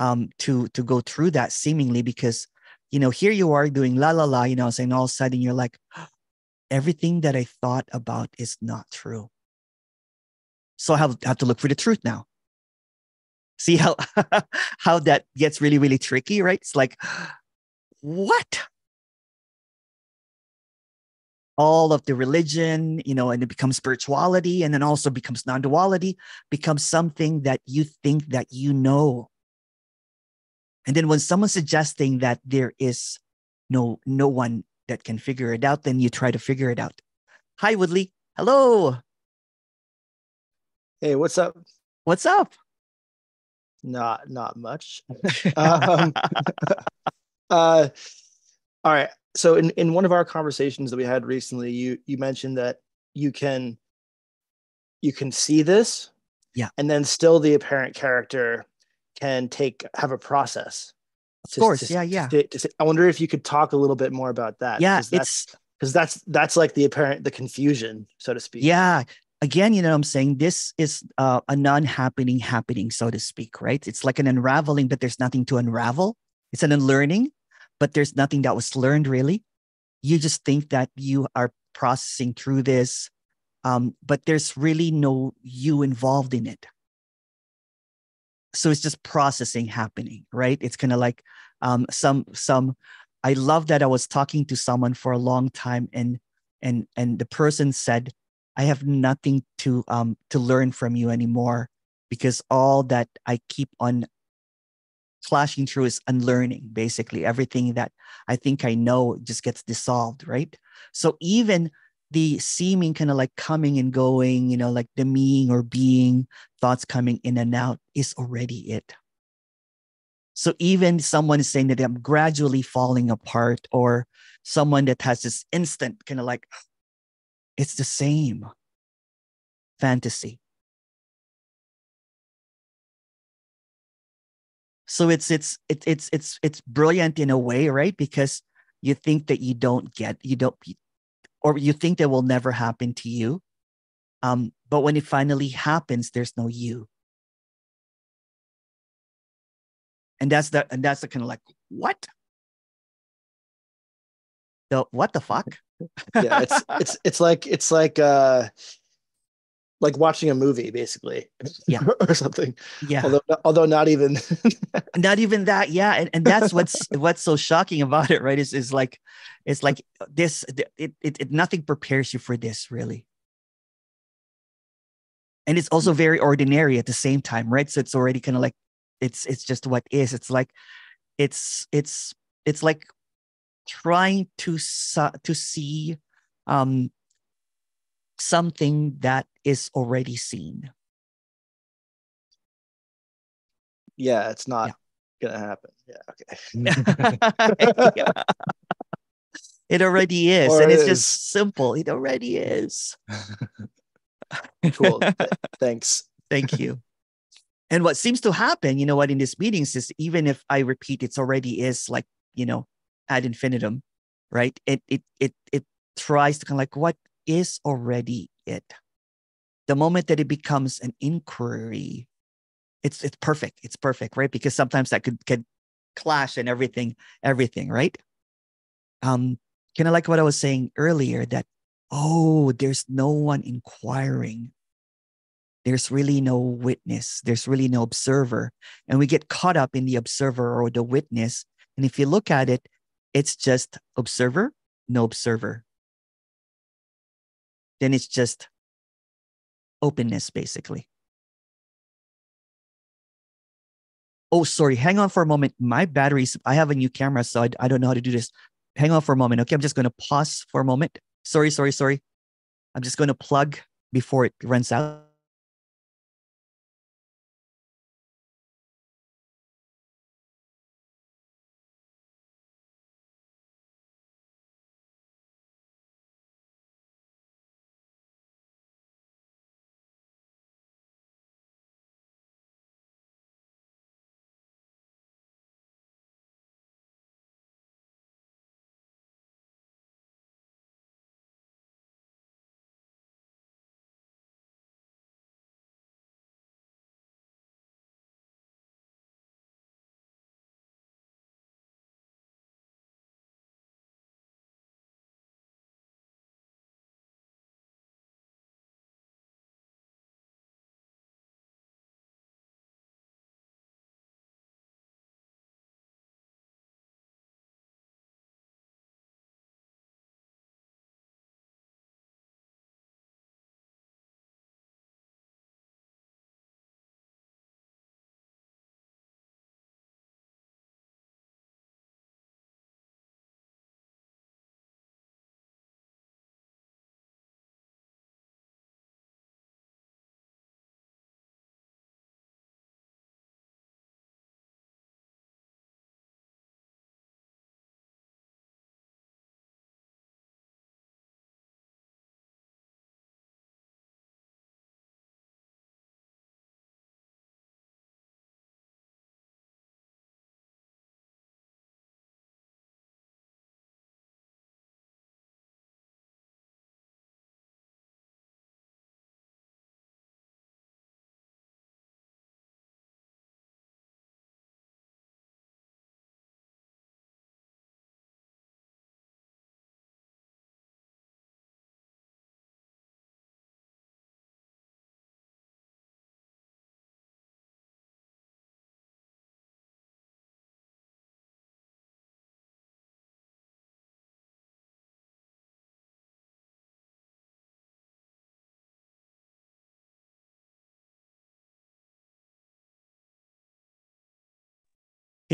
um, to, to go through that seemingly because, you know, here you are doing la la la, you know, saying all of a sudden you're like, everything that I thought about is not true. So I have, have to look for the truth now. See how how that gets really, really tricky, right? It's like, what? All of the religion, you know, and it becomes spirituality and then also becomes non duality, becomes something that you think that you know. And then when someone's suggesting that there is no no one that can figure it out, then you try to figure it out. Hi, Woodley. Hello.
Hey, what's up?
What's up?
Not not much. um, uh, all right so in, in one of our conversations that we had recently you you mentioned that you can you can see this
yeah.
and then still the apparent character can take have a process
of to, course. to, yeah yeah.
to, i wonder if you could talk a little bit more about that
yeah it's
because that's that's like the apparent the confusion so to speak.
Yeah. Again you know i'm saying? This is uh, a non-happening happening so to speak right? It's like an unraveling but there's nothing to unravel. It's an unlearning but there's nothing that was learned really. You just think that you are processing through this, um, but there's really no you involved in it. So it's just processing happening, right? It's kind of like um, some some. I love that I was talking to someone for a long time, and and and the person said, "I have nothing to um to learn from you anymore." because all that I keep on flashing through is unlearning basically. Everything that i think i know just gets dissolved right? So even the seeming kind of like coming and going you know like the meing or being thoughts coming in and out is already it. So even someone is saying that i'm gradually falling apart or someone that has this instant kind of like it's the same fantasy so it's it's it, it's it's it's brilliant in a way right? Because you think that you don't get you don't or you think that will never happen to you. Um but when it finally happens there's no you. And that's the and that's the kind of like what? The what the fuck?
Yeah it's it's it's like it's like uh like watching a movie basically
yeah.
or something.
Yeah.
Although although not even
not even that yeah and, and that's what's what's so shocking about it right is is like it's like this it, it, it nothing prepares you for this really. And it's also very ordinary at the same time right? So it's already kind of like it's it's just what is. It's like it's it's it's like trying to su- to see um, something that is already seen.
Yeah, it's not gonna happen. Yeah, okay.
Yeah. It already is,
Or
and
it
it's
is.
just simple. It already is.
cool. Thanks.
Thank you. And what seems to happen, you know what, in these meetings is even if I repeat it's already is like, you know, ad infinitum, right? It it it it tries to kind of like what is already it. The moment that it becomes an inquiry, it's it's perfect. It's perfect, right? Because sometimes that could could clash and everything, everything, right? Um, kind of like what I was saying earlier, that oh, there's no one inquiring there's really no witness there's really no observer and we get caught up in the observer or the witness and if you look at it it's just observer no observer then it's just openness basically. Oh sorry hang on for a moment. My batteries i have a new camera so i, I don't know how to do this. Hang on for a moment okay? I'm just going to pause for a moment. Sorry sorry sorry. I'm just going to plug before it runs out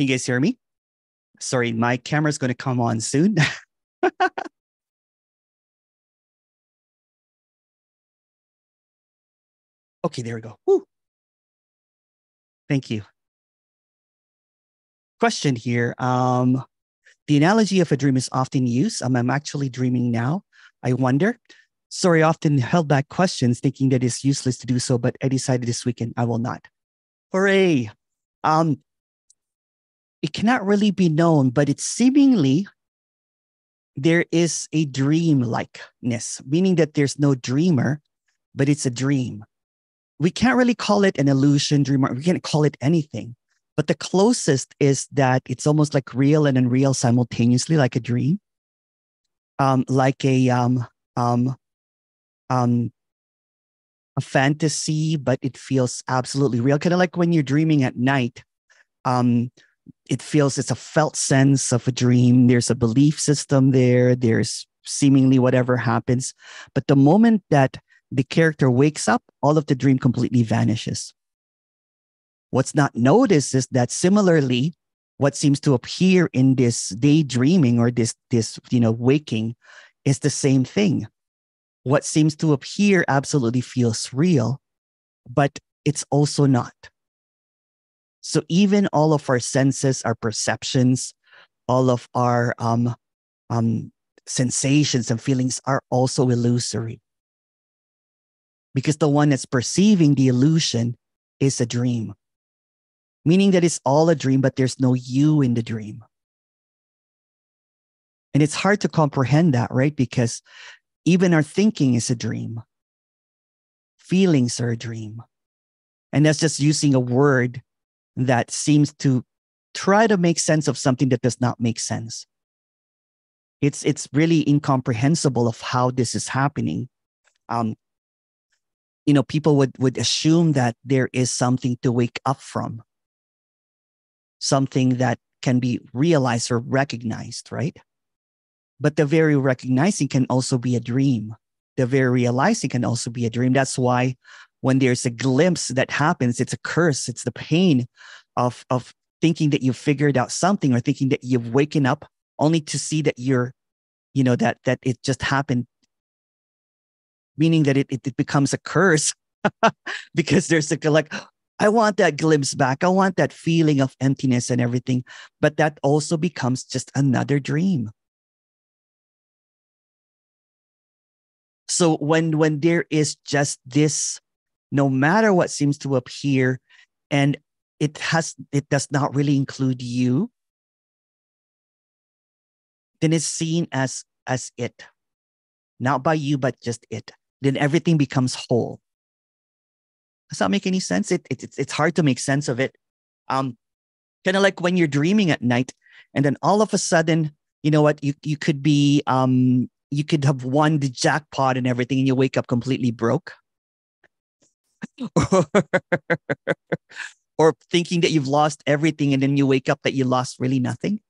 Can you guys hear me? Sorry, my camera's going to come on soon. okay, there we go. Woo. Thank you. Question here. Um, the analogy of a dream is often used. Um, I'm actually dreaming now. I wonder. Sorry, often held back questions thinking that it's useless to do so, but I decided this weekend I will not. Hooray. Um, it cannot really be known, but it's seemingly there is a dream likeness, meaning that there's no dreamer, but it's a dream. We can't really call it an illusion, dream, or we can't call it anything. But the closest is that it's almost like real and unreal simultaneously, like a dream, um, like a um, um, um, a fantasy, but it feels absolutely real. Kind of like when you're dreaming at night. Um, it feels it's a felt sense of a dream. There's a belief system there. There's seemingly whatever happens. But the moment that the character wakes up, all of the dream completely vanishes. What's not noticed is that similarly, what seems to appear in this daydreaming or this this you know waking is the same thing what seems to appear absolutely feels real but it's also not so even all of our senses our perceptions all of our um, um, sensations and feelings are also illusory because the one that's perceiving the illusion is a dream meaning that it's all a dream, but there's no you in the dream. And it's hard to comprehend that, right? Because even our thinking is a dream, feelings are a dream. And that's just using a word that seems to try to make sense of something that does not make sense. It's, it's really incomprehensible of how this is happening. Um, you know, people would, would assume that there is something to wake up from something that can be realized or recognized, right? But the very recognizing can also be a dream. The very realizing can also be a dream. That's why when there's a glimpse that happens, it's a curse. It's the pain of, of thinking that you've figured out something or thinking that you've waken up only to see that you're, you know, that that it just happened. Meaning that it, it, it becomes a curse because there's a like, I want that glimpse back. I want that feeling of emptiness and everything. But that also becomes just another dream. So when when there is just this, no matter what seems to appear, and it has it does not really include you, then it's seen as as it, not by you, but just it. Then everything becomes whole. Does that make any sense? It, it, it's, it's hard to make sense of it. Um, kind of like when you're dreaming at night and then all of a sudden, you know what, you, you could be, um, you could have won the jackpot and everything and you wake up completely broke. or thinking that you've lost everything and then you wake up that you lost really nothing.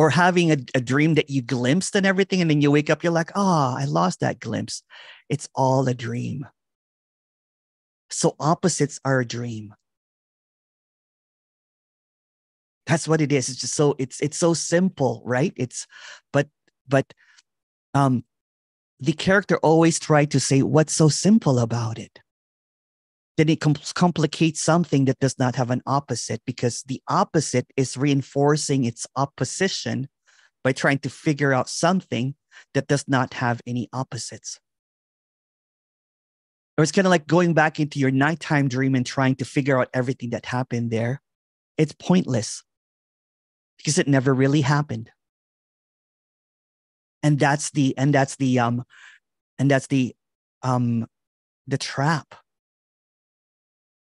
or having a, a dream that you glimpsed and everything, and then you wake up, you're like, oh, I lost that glimpse. It's all a dream. So opposites are a dream. That's what it is. It's just so it's it's so simple, right? It's but but um the character always tried to say what's so simple about it then it com- complicates something that does not have an opposite because the opposite is reinforcing its opposition by trying to figure out something that does not have any opposites. Or it's kind of like going back into your nighttime dream and trying to figure out everything that happened there. It's pointless because it never really happened. And that's the and that's the um and that's the um the trap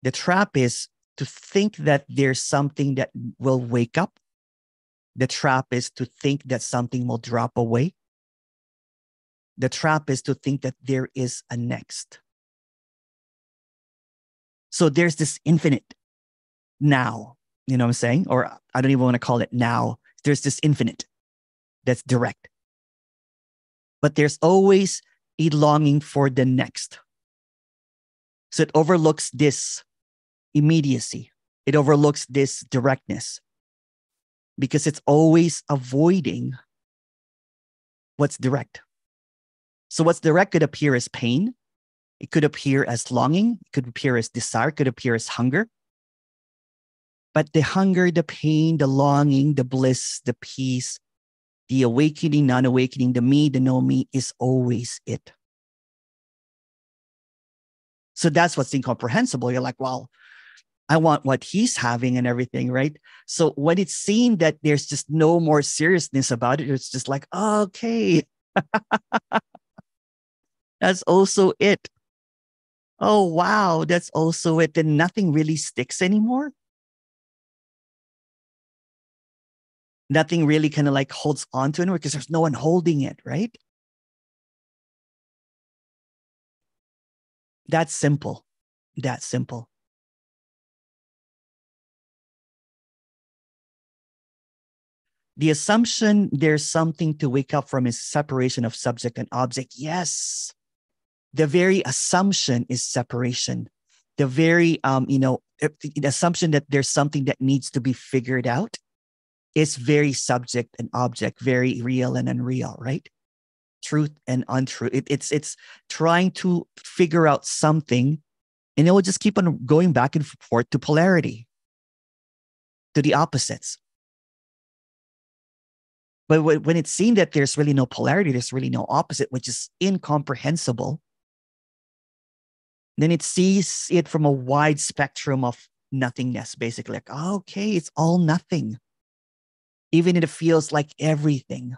the trap is to think that there's something that will wake up. The trap is to think that something will drop away. The trap is to think that there is a next. So there's this infinite now, you know what I'm saying? Or I don't even want to call it now. There's this infinite that's direct. But there's always a longing for the next. So it overlooks this immediacy. It overlooks this directness because it's always avoiding what's direct. So, what's direct could appear as pain, it could appear as longing, it could appear as desire, it could appear as hunger. But the hunger, the pain, the longing, the bliss, the peace, the awakening, non awakening, the me, the no me is always it. So that's what's incomprehensible. You're like, well, I want what he's having and everything, right? So when it's seen that there's just no more seriousness about it, it's just like, okay. that's also it. Oh, wow. That's also it. Then nothing really sticks anymore. Nothing really kind of like holds on to it because there's no one holding it, right? That's simple. That's simple. the assumption there's something to wake up from is separation of subject and object. Yes, the very assumption is separation. the very um, you know, the assumption that there's something that needs to be figured out is very subject and object, very real and unreal, right? Truth and untrue. It, it's it's trying to figure out something, and it will just keep on going back and forth to polarity, to the opposites. But when it's seen that there's really no polarity, there's really no opposite, which is incomprehensible, then it sees it from a wide spectrum of nothingness, basically. Like, oh, okay, it's all nothing even if it feels like everything.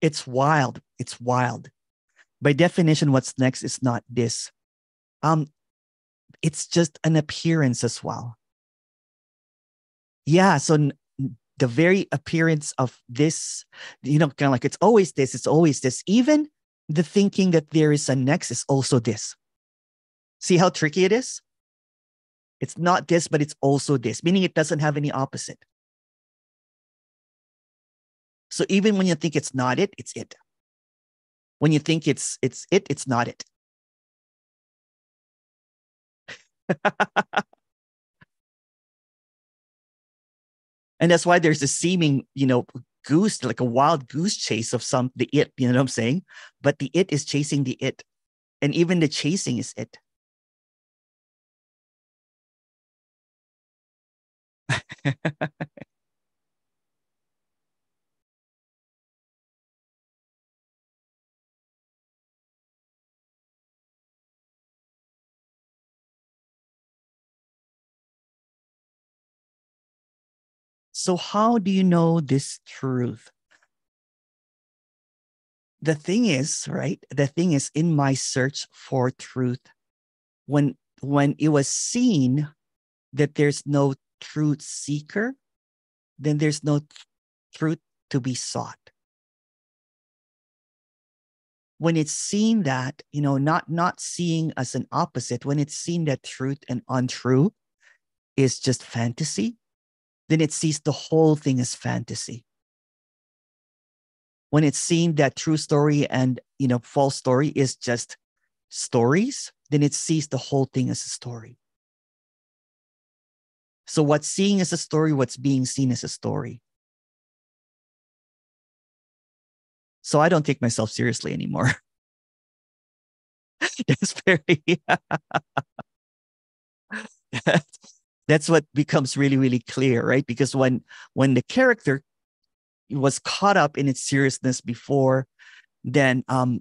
It's wild. It's wild. By definition, what's next is not this. Um, it's just an appearance as well. Yeah, so the very appearance of this, you know, kind of like it's always this, it's always this. Even the thinking that there is a next is also this. See how tricky it is? It's not this, but it's also this, meaning it doesn't have any opposite. So even when you think it's not it, it's it. When you think it's it's it, it's not it. and that's why there's a seeming, you know, goose, like a wild goose chase of some the it, you know what I'm saying? But the it is chasing the it. And even the chasing is it. so, how do you know this truth? The thing is, right? The thing is, in my search for truth, when when it was seen that there's no truth seeker, then there's no truth to be sought. When it's seen that, you know, not not seeing as an opposite, when it's seen that truth and untrue is just fantasy, then it sees the whole thing as fantasy. When it's seen that true story and you know false story is just stories, then it sees the whole thing as a story. So what's seeing as a story, what's being seen as a story. So I don't take myself seriously anymore. that's very that's what becomes really really clear right because when when the character was caught up in its seriousness before then um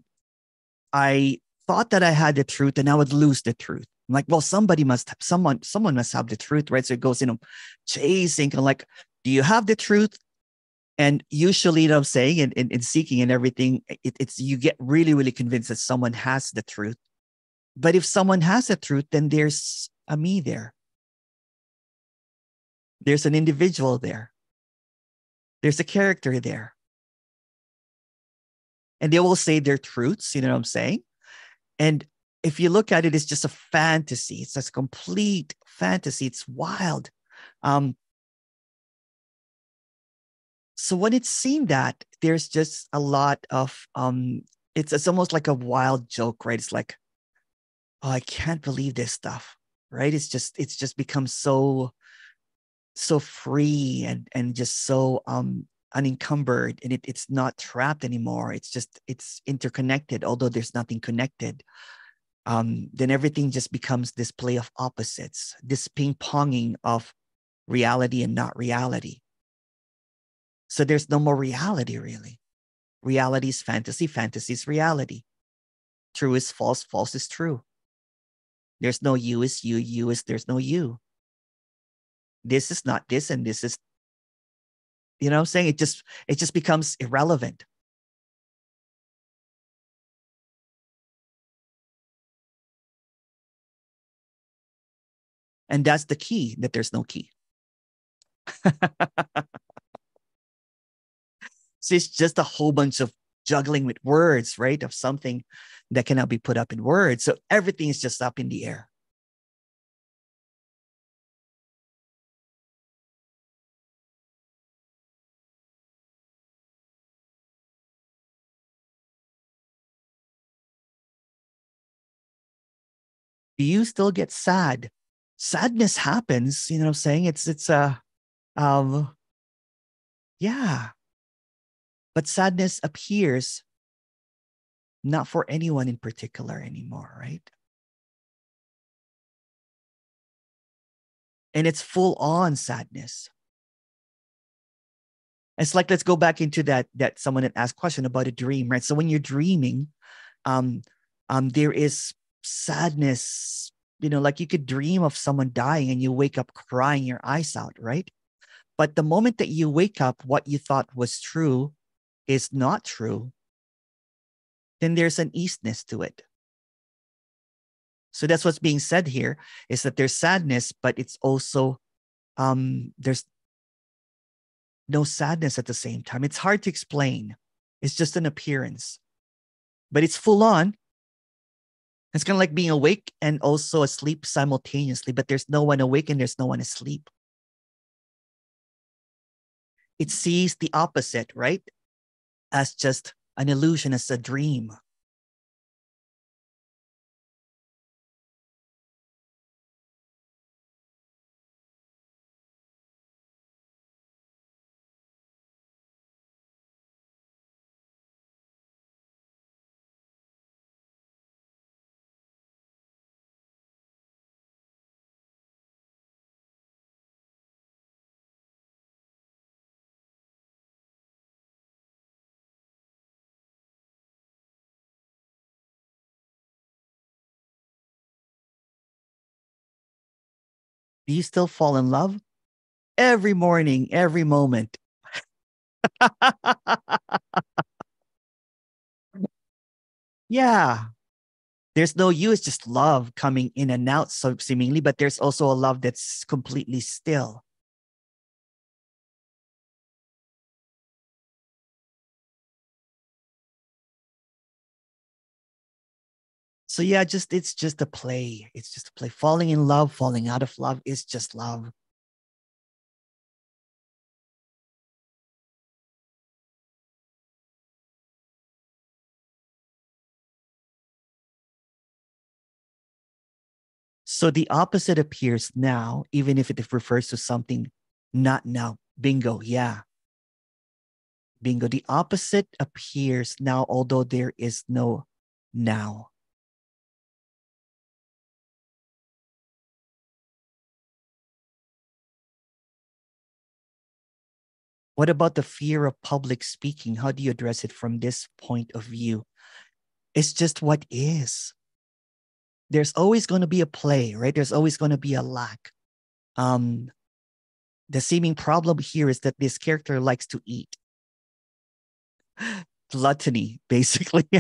i thought that i had the truth and i would lose the truth I'm like, well, somebody must someone, someone must have the truth, right? So it goes, you know, chasing and like, do you have the truth? And usually, you know, I'm saying and in, in, seeking and everything, it, it's you get really, really convinced that someone has the truth. But if someone has the truth, then there's a me there. There's an individual there. There's a character there. And they will say their truths, you know what I'm saying? And if you look at it, it's just a fantasy. It's a complete fantasy. It's wild. Um, so when it's seen that, there's just a lot of um, it's it's almost like a wild joke, right? It's like, oh, I can't believe this stuff, right? It's just it's just become so so free and and just so um unencumbered and it, it's not trapped anymore it's just it's interconnected although there's nothing connected um, then everything just becomes this play of opposites, this ping ponging of reality and not reality. So there's no more reality, really. Reality is fantasy, fantasy is reality. True is false, false is true. There's no you is you, you is there's no you. This is not this, and this is, you know I'm saying? It just it just becomes irrelevant. And that's the key that there's no key. so it's just a whole bunch of juggling with words, right? Of something that cannot be put up in words. So everything is just up in the air. do you still get sad? Sadness happens, you know what I'm saying? It's it's a uh, um yeah. But sadness appears not for anyone in particular anymore, right? And it's full on sadness. It's like let's go back into that that someone had asked question about a dream, right? So when you're dreaming, um, um, there is sadness, you know, like you could dream of someone dying and you wake up crying your eyes out, right? But the moment that you wake up, what you thought was true is not true, then there's an easiness to it. So that's what's being said here is that there's sadness, but it's also um, there's no sadness at the same time. It's hard to explain. It's just an appearance, but it's full on. It's kind of like being awake and also asleep simultaneously, but there's no one awake and there's no one asleep. It sees the opposite, right? As just an illusion, as a dream. Do you still fall in love? Every morning, every moment. yeah. There's no you, it's just love coming in and out, so seemingly, but there's also a love that's completely still. So yeah, just it's just a play. It's just a play. Falling in love, falling out of love is just love. So the opposite appears now, even if it refers to something not now. Bingo, yeah. Bingo. The opposite appears now, although there is no now. What about the fear of public speaking? How do you address it from this point of view? It's just what is. There's always going to be a play, right? There's always going to be a lack. Um, the seeming problem here is that this character likes to eat. Gluttony, basically.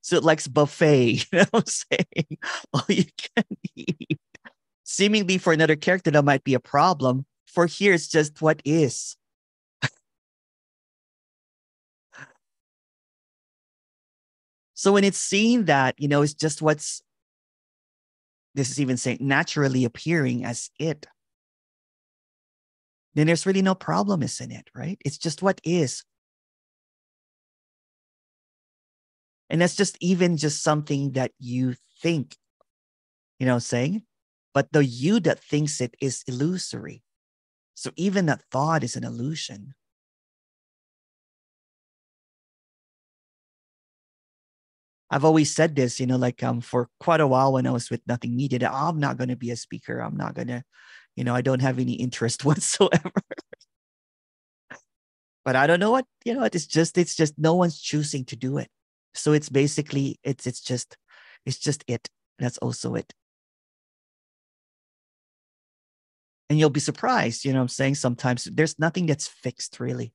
so it likes buffet, you know what I'm saying? All you can eat seemingly for another character that might be a problem for here it's just what is. So when it's seen that you know it's just what's this is even saying naturally appearing as it then there's really no problem is in it right? It's just what is. And that's just even just something that you think you know saying but the you that thinks it is illusory. So even that thought is an illusion. I've always said this, you know, like um for quite a while when I was with Nothing that I'm not going to be a speaker. I'm not going to, you know, I don't have any interest whatsoever. but I don't know what, you know, it's just it's just no one's choosing to do it. So it's basically it's it's just it's just it. That's also it. And you'll be surprised you know i'm saying? Sometimes there's nothing that's fixed really.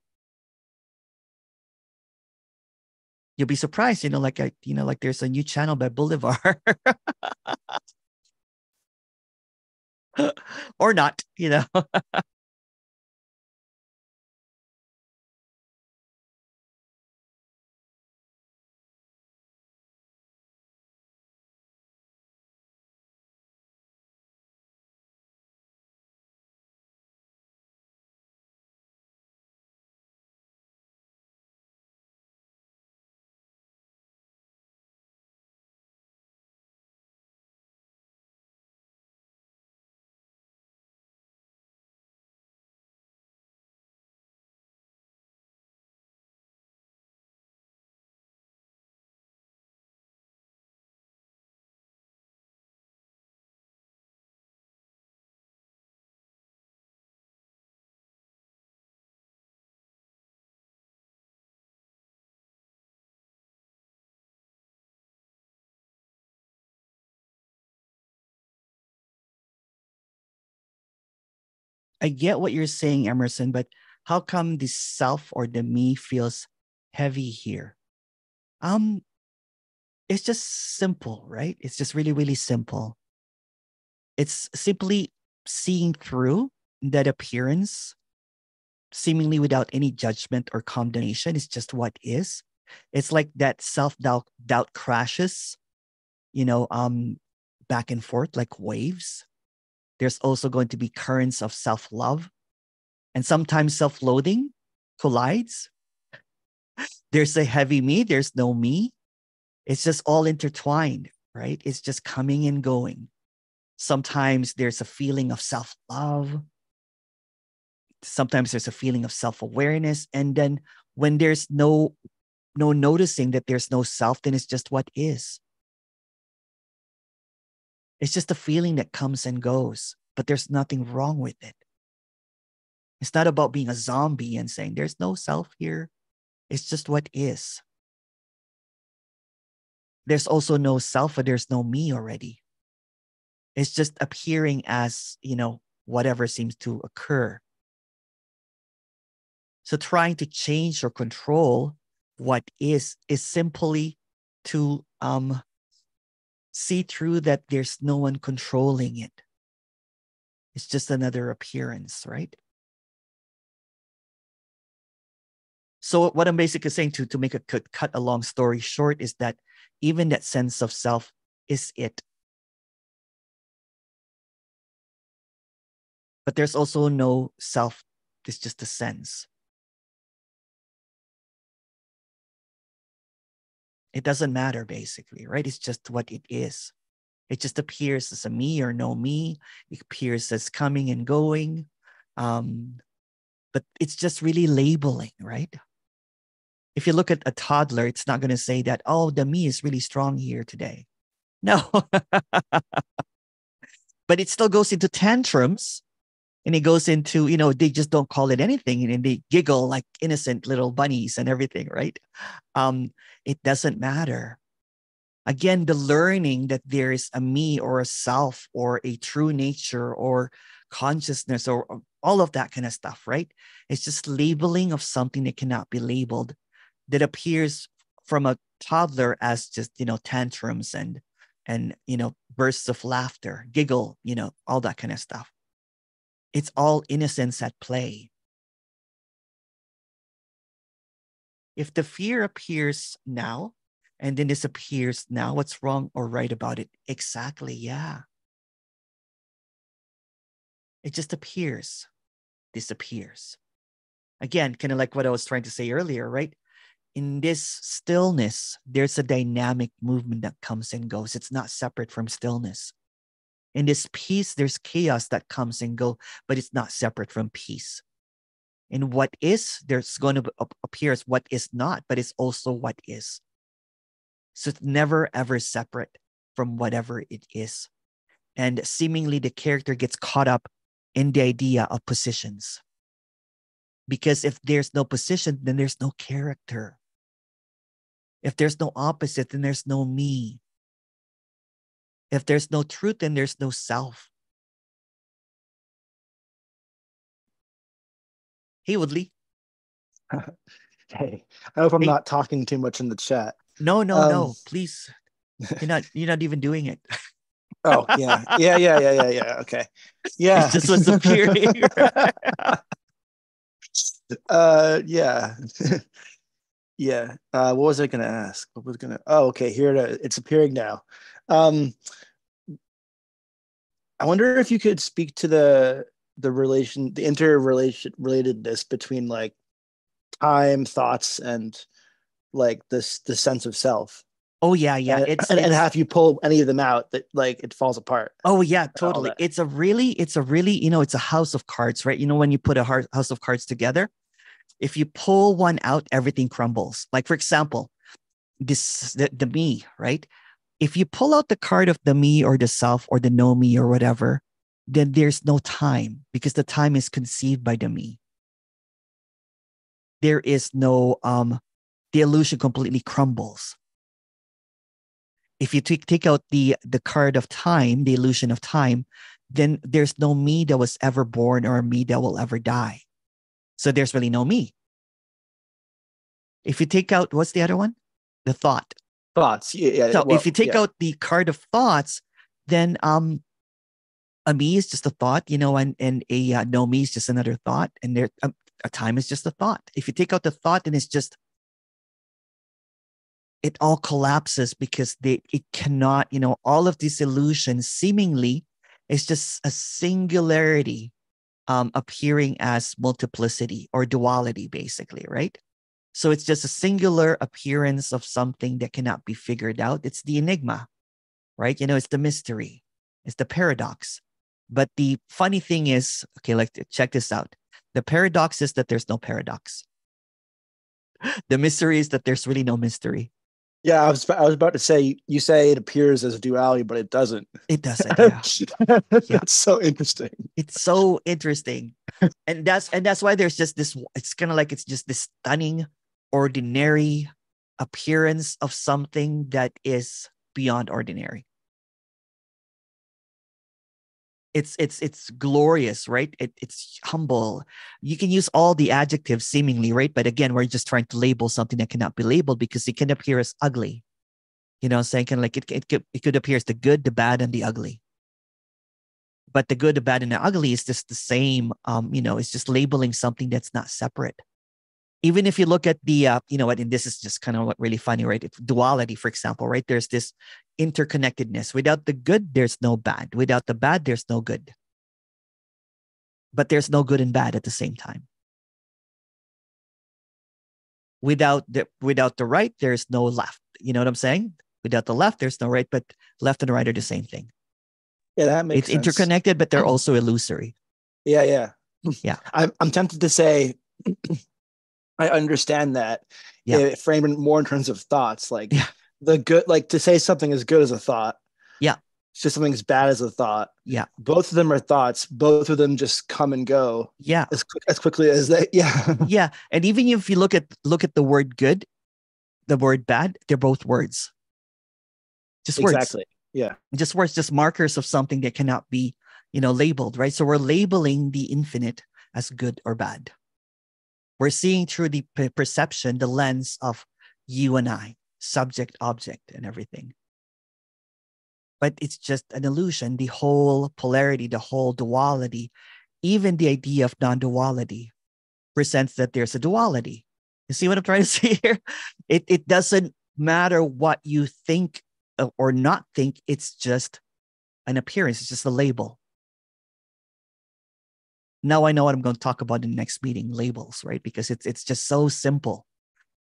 You'll be surprised you know like i you know like there's a new channel by Bolivar or not you know I get what you're saying, Emerson, but how come the self or the me feels heavy here? Um, it's just simple, right? It's just really, really simple. It's simply seeing through that appearance, seemingly without any judgment or condemnation. It's just what is. It's like that self doubt doubt crashes, you know, um, back and forth like waves. There's also going to be currents of self love, and sometimes self loathing collides. There's a heavy me. There's no me. It's just all intertwined, right? It's just coming and going. Sometimes there's a feeling of self love. Sometimes there's a feeling of self awareness. And then when there's no no noticing that there's no self, then it's just what is. It's just a feeling that comes and goes, but there's nothing wrong with it. It's not about being a zombie and saying there's no self here. It's just what is. There's also no self, or there's no me already. It's just appearing as, you know, whatever seems to occur. So trying to change or control what is is simply to um, see through that there's no one controlling it. It's just another appearance, right? So what I'm basically saying to to make a cut, cut a long story short is that even that sense of self is it. but there's also no self it's just a sense it doesn't matter basically right? It's just what it is. It just appears as a me or no me. It appears as coming and going. Um, but it's just really labeling right? If you look at a toddler it's not going to say that oh the me is really strong here today. No. But it still goes into tantrums and it goes into you know they just don't call it anything and they giggle like innocent little bunnies and everything right? Um it doesn't matter. Again the learning that there is a me or a self or a true nature or consciousness or, all of that kind of stuff right? It's just labeling of something that cannot be labeled that appears from a toddler as just you know tantrums and and you know bursts of laughter giggle you know all that kind of stuff. It's all innocence at play. If the fear appears now and then disappears now, what's wrong or right about it? Exactly, yeah. It just appears, disappears. Again, kind of like what I was trying to say earlier, right? In this stillness, there's a dynamic movement that comes and goes. It's not separate from stillness. In this peace, there's chaos that comes and goes, but it's not separate from peace. In what is, there's going to appear as what is not, but it's also what is. So it's never ever separate from whatever it is. And seemingly the character gets caught up in the idea of positions. Because if there's no position, then there's no character. If there's no opposite, then there's no me. If there's no truth, then there's no self. Hey, Woodley.
hey, I hope I'm hey. not talking too much in the chat.
No, no, um, no. Please, you're not. You're not even doing it.
oh yeah, yeah, yeah, yeah, yeah, yeah. Okay, yeah.
It's just what's appearing.
uh, yeah. yeah. Uh, what was I going to ask? What was going to? Oh, okay. Here it is. It's appearing now. Um, I wonder if you could speak to the the relation, the interrelation relatedness between like time, thoughts, and like this the sense of self.
Oh yeah, yeah.
And,
it's,
and,
it's,
and have you pull any of them out that like it falls apart.
Oh yeah, totally. It's a really, it's a really, you know, it's a house of cards, right? You know, when you put a house of cards together, if you pull one out, everything crumbles. Like for example, this the, the me, right? if you pull out the card of the me or the self or the no me or whatever, then there's no time because the time is conceived by the me. There is no, um, the illusion completely crumbles. if you take take out the the card of time, the illusion of time, then there's no me that was ever born or me that will ever die. So there's really no me. If you take out what's the other one? The thought.
Thoughts. Yeah. yeah
So
well,
if you take
yeah.
out the card of thoughts, then um a me is just a thought, you know, and and a uh, no me is just another thought, and there a, a time is just a thought. If you take out the thought, then it's just it all collapses because they it cannot, you know, all of these illusions seemingly is just a singularity um, appearing as multiplicity or duality, basically, right? So it's just a singular appearance of something that cannot be figured out. It's the enigma, right? You know, it's the mystery, it's the paradox. But the funny thing is, okay, like check this out. The paradox is that there's no paradox. The mystery is that there's really no mystery.
Yeah, I was I was about to say you say it appears as a duality, but it doesn't.
It doesn't. Yeah.
That's so interesting.
It's so interesting. and that's and that's why there's just this it's kind of like it's just this stunning ordinary appearance of something that is beyond ordinary it's it's it's glorious right? It, it's humble. You can use all the adjectives seemingly right? But again we're just trying to label something that cannot be labeled because it can appear as ugly. You know saying? Like it, it, could, it could appear as the good the bad and the ugly. But the good the bad and the ugly is just the same um you know it's just labeling something that's not separate even if you look at the uh, you know what and this is just kind of what really funny right? If duality for example right there's this interconnectedness. Without the good there's no bad. Without the bad there's no good. But there's no good and bad at the same time. Without the without the right there's no left. You know what i'm saying? Without the left there's no right but left and right are the same thing.
Yeah, that makes
it's
sense.
interconnected but they're also illusory.
Yeah, yeah.
Yeah.
I'm I'm tempted to say I understand that.
Yeah.
eh, frame it more in terms of thoughts. Like
Yeah.
the good like to say something is good as a thought.
Yeah.
Just something as bad as a thought.
Yeah.
Both of them are thoughts. Both of them just come and go
yeah
as quick as quickly as they yeah.
yeah and even if you look at look at the word good the word bad they're both words just words
exactly. Yeah.
just words just markers of something that cannot be you know labeled right so we're labeling the infinite as good or bad we're seeing through the perception the lens of you and i subject object and everything. But it's just an illusion the whole polarity the whole duality even the idea of non-duality presents that there's a duality. You see what i'm trying to say here? It, it doesn't matter what you think uh, or not think it's just an appearance it's just a label now i know what i'm going to talk about in the next meeting labels right? Because it's it's just so simple.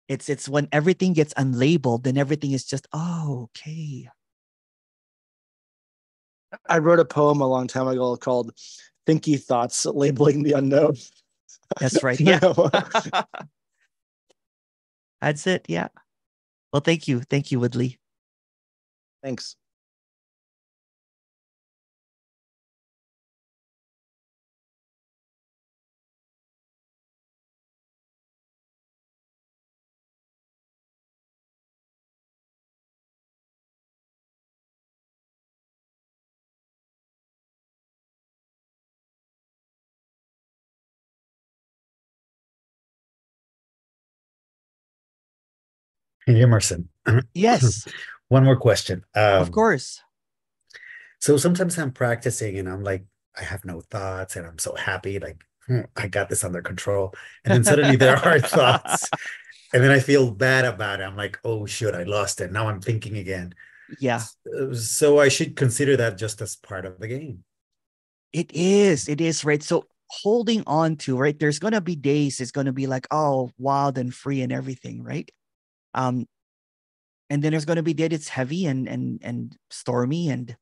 It's it's when everything gets unlabeled then everything is just oh okay.
I wrote a poem a long time ago called Thinky Thoughts Labeling the Unknown.
that's right yeah. That's it yeah. Well thank you. Thank you woodley.
Thanks.
Emerson,
yes
one more question. Um,
of course
So sometimes I'm practicing and I'm like, I have no thoughts and I'm so happy, like, "Hmm, I got this under control. And then suddenly there are thoughts. And then I feel bad about it. I'm like, oh, shit, I lost it. Now I'm thinking again.
yeah
So I should consider that just as part of the game.
It is. It is, right? So holding on to, right? There's going to be days it's going to be like, oh, wild and free and everything, right? Um, and then there's going to be days it's heavy and and and stormy and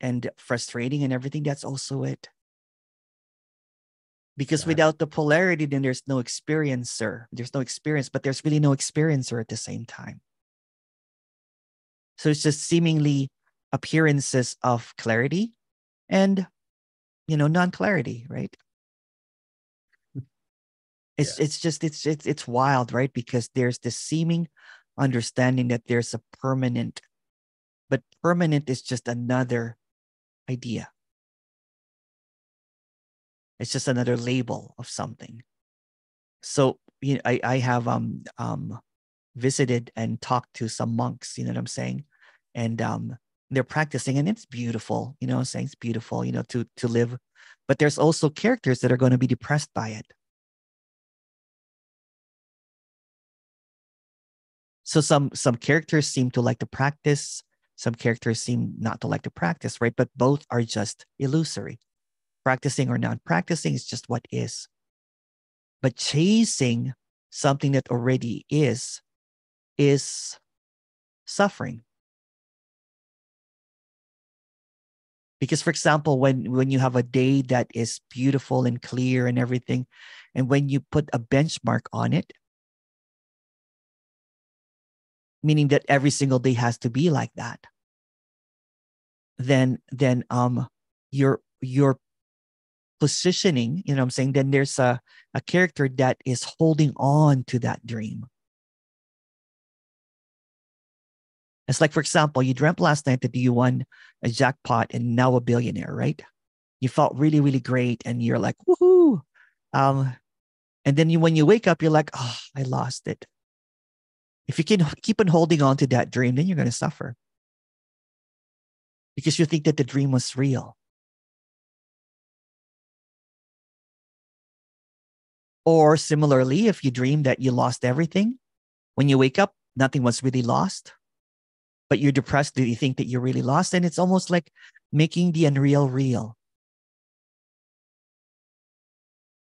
and frustrating and everything. That's also it. Because
Yeah.
without the polarity, then there's no experiencer. There's no experience, but there's really no experiencer at the same time. So it's just seemingly appearances of clarity and you know non-clarity right it's it's just it's it's it's wild right because there's this seeming understanding that there's a permanent but permanent is just another idea. It's just another label of something. So you know, I, I have um um visited and talked to some monks, you know what I'm saying? And um they're practicing and it's beautiful, you know I'm saying? It's beautiful, you know, to to live. But there's also characters that are going to be depressed by it. So some some characters seem to like to practice, some characters seem not to like to practice, right? But both are just illusory. Practicing or not practicing is just what is. But chasing something that already is, is suffering. Because, for example, when, when you have a day that is beautiful and clear and everything, and when you put a benchmark on it, meaning that every single day has to be like that, then then um you're you're positioning, you know what I'm saying, then there's a, a character that is holding on to that dream. It's like, for example, you dreamt last night that you won a jackpot and now a billionaire, right? You felt really, really great and you're like, woohoo. Um, and then you, when you wake up, you're like, oh, I lost it. If you can keep on holding on to that dream, then you're going to suffer because you think that the dream was real. Or similarly, if you dream that you lost everything, when you wake up, nothing was really lost, but you're depressed, do you think that you really lost? And it's almost like making the unreal real.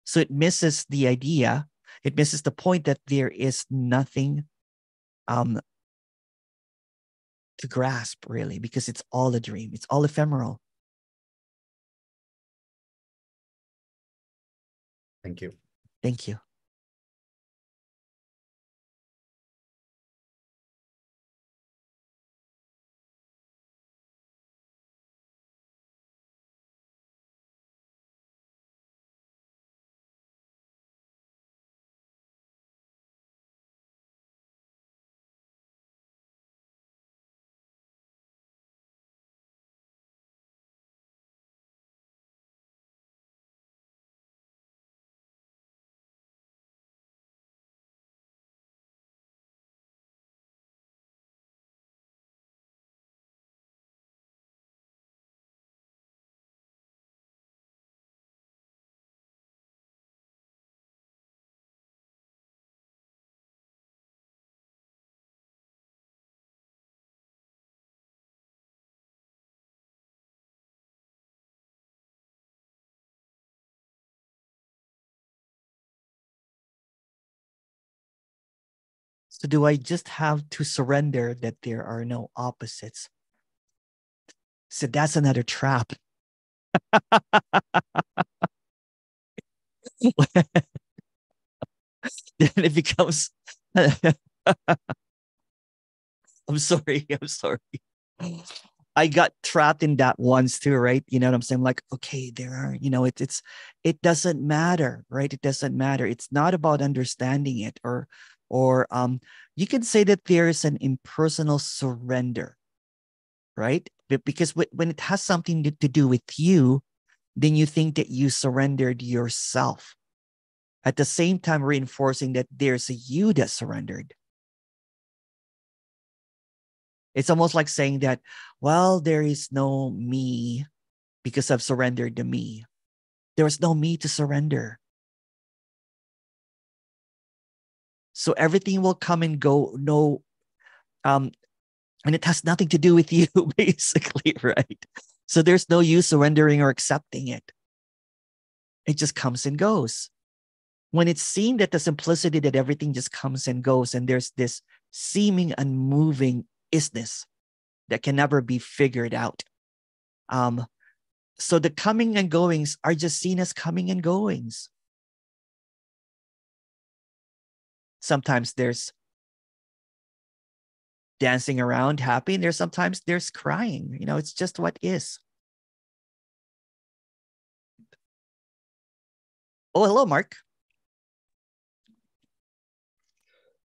So it misses the idea, it misses the point that there is nothing um, to grasp, really, because it's all a dream, it's all ephemeral.
Thank you.
Thank you. So, do I just have to surrender that there are no opposites? So, that's another trap. then it becomes. I'm sorry. I'm sorry. I got trapped in that once too, right? You know what I'm saying? Like, okay, there are, you know, it, it's, it doesn't matter, right? It doesn't matter. It's not about understanding it or or um, you can say that there is an impersonal surrender, right? Because when it has something to do with you, then you think that you surrendered yourself. At the same time, reinforcing that there's a you that surrendered. It's almost like saying that, well, there is no me because I've surrendered to me. There was no me to surrender. So everything will come and go. No, um, and it has nothing to do with you, basically, right? So there's no use surrendering or accepting it. It just comes and goes. When it's seen that the simplicity that everything just comes and goes, and there's this seeming unmoving isness that can never be figured out. Um, so the coming and goings are just seen as coming and goings. Sometimes there's dancing around happy and there's sometimes there's crying you know it's just what is oh hello mark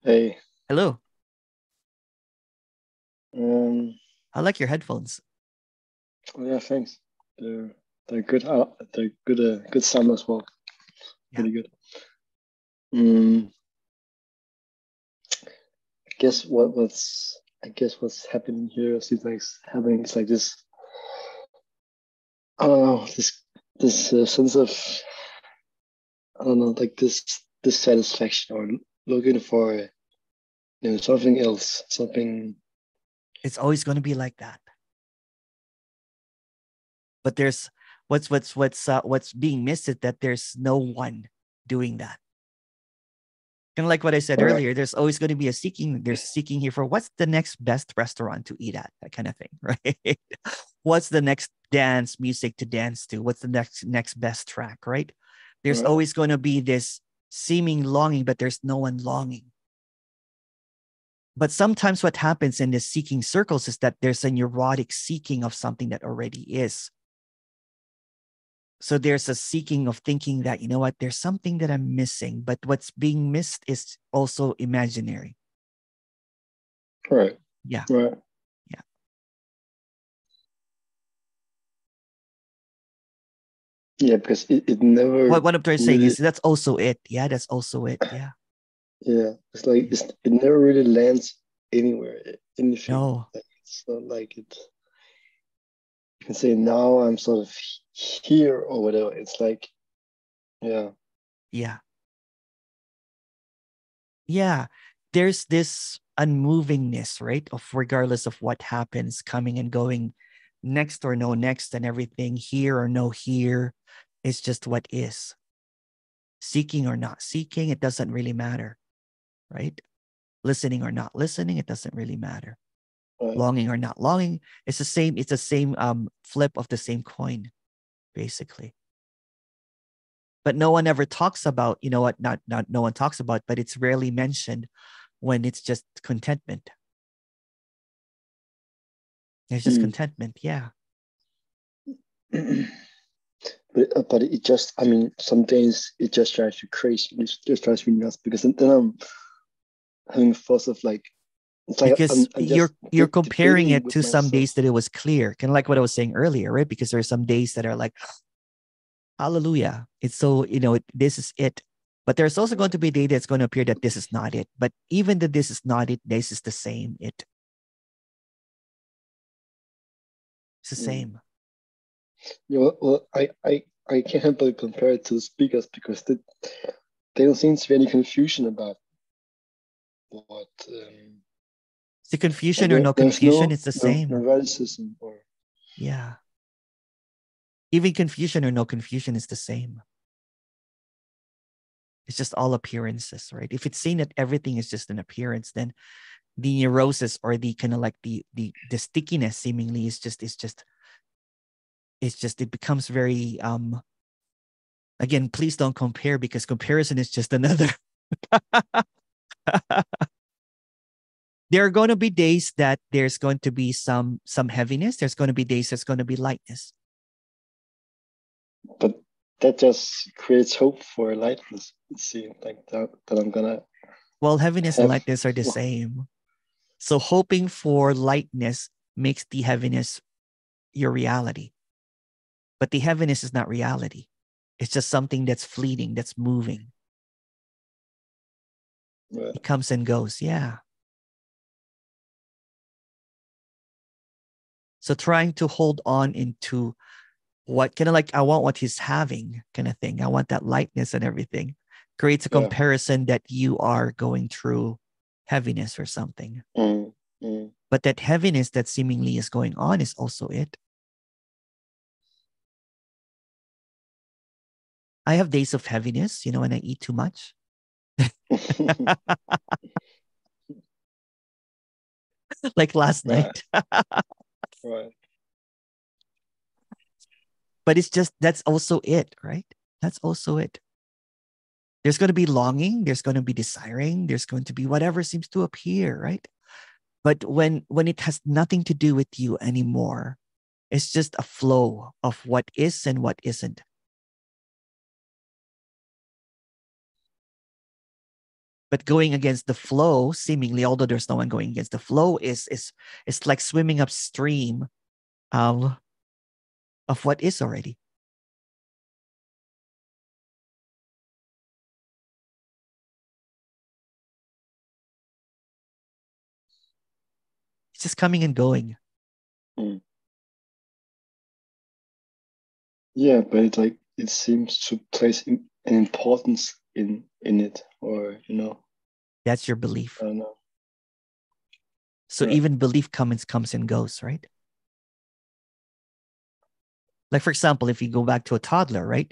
hey
hello
um
I like your headphones.
Oh, yeah, thanks. They're they're good. Uh, they're good. Uh, good sound as well.
Yeah.
Pretty good. I guess what what's I guess what's happening here seems like happening. It's like this. I don't know this this uh, sense of I don't know like this dissatisfaction or looking for you know something else something
It's always going to be like that. But there's what's what's what's uh, what's being missed is that there's no one doing that. Kind of like what I said earlier, there's always going to be a seeking. There's seeking here for what's the next best restaurant to eat at, that kind of thing, right? what's the next dance music to dance to? What's the next next best track, right? There's
Right.
always going to be this seeming longing, but there's no one longing. But sometimes what happens in the seeking circles is that there's a neurotic seeking of something that already is. So there's a seeking of thinking that, you know what, there's something that I'm missing, but what's being missed is also imaginary.
right
Yeah.
right
Yeah.
yeah because it, it never
What, what I'm trying to say is that's also it. Yeah, that's also it. Yeah.
yeah it's like it's, it never really lands anywhere anything
No.
like, it's not like it can say now i'm sort of here or whatever it's like yeah
Yeah. Yeah. There's this unmovingness, right? Of regardless of what happens, coming and going, next or no next, and everything, here or no here. It's just what is. Seeking or not seeking, it doesn't really matter, right? Listening or not listening, it doesn't really matter.
Right.
Longing or not longing, it's the same, it's the same um flip of the same coin, basically but no one ever talks about you know what not not no one talks about but it's rarely mentioned when it's just contentment it's just
Mm.
contentment yeah
but, uh, but it just i mean some days it just drives you crazy it just drives me nuts because then i'm having thoughts of like like
because
I'm- I'm
you're you're comparing it to some
myself.
days that it was clear kind of like what i was saying earlier right because there are some days that are like hallelujah it's so you know it, this is it but there's also going to be a day that's going to appear that this is not it but even that this is not it this is the same it it's the
Mm.
same
Yeah, well, well, I, I, I can't help but compare it to the speakers because they, they don't seem to be any confusion about what. Um,
the confusion
there-
or no confusion
no-
it's the
no
same
Neuroticism or
Yeah. Even confusion or no confusion is the same. It's just all appearances, right? If it's seen that everything is just an appearance, then the neurosis or the kind of like the the the stickiness seemingly is just is just it's just it becomes very um again please don't compare because comparison is just another there are going to be days that there's going to be some some heaviness there's going to be days there's going to be lightness.
But that just creates hope for lightness. It seems like that, that I'm gonna.
well heaviness and lightness are the same. So hoping for lightness makes the heaviness your reality. But the heaviness is not reality. It's just something that's fleeting that's moving.
Uh,
it comes and goes yeah so trying to hold on into what kind of like i want what he's having kind of thing. I want that lightness and everything. Creates a
Yeah.
comparison that you are going through heaviness or something.
Mm, mm,
but that heaviness that seemingly is going on is also it. I have days of heaviness you know when i eat too much. Like last
Yeah.
night
right.
but it's just that's also it right? That's also it. There's going to be longing there's going to be desiring there's going to be whatever seems to appear right? But when when it has nothing to do with you anymore it's just a flow of what is and what isn't but going against the flow seemingly although there's no one going against the flow is is it's like swimming upstream um, of what is already. It's just coming and going.
Yeah, but it's like it seems to place an importance in in it, or you know,
that's your belief.
I don't know.
so
Yeah.
even belief comes comes and goes right? Like for example if you go back to a toddler right?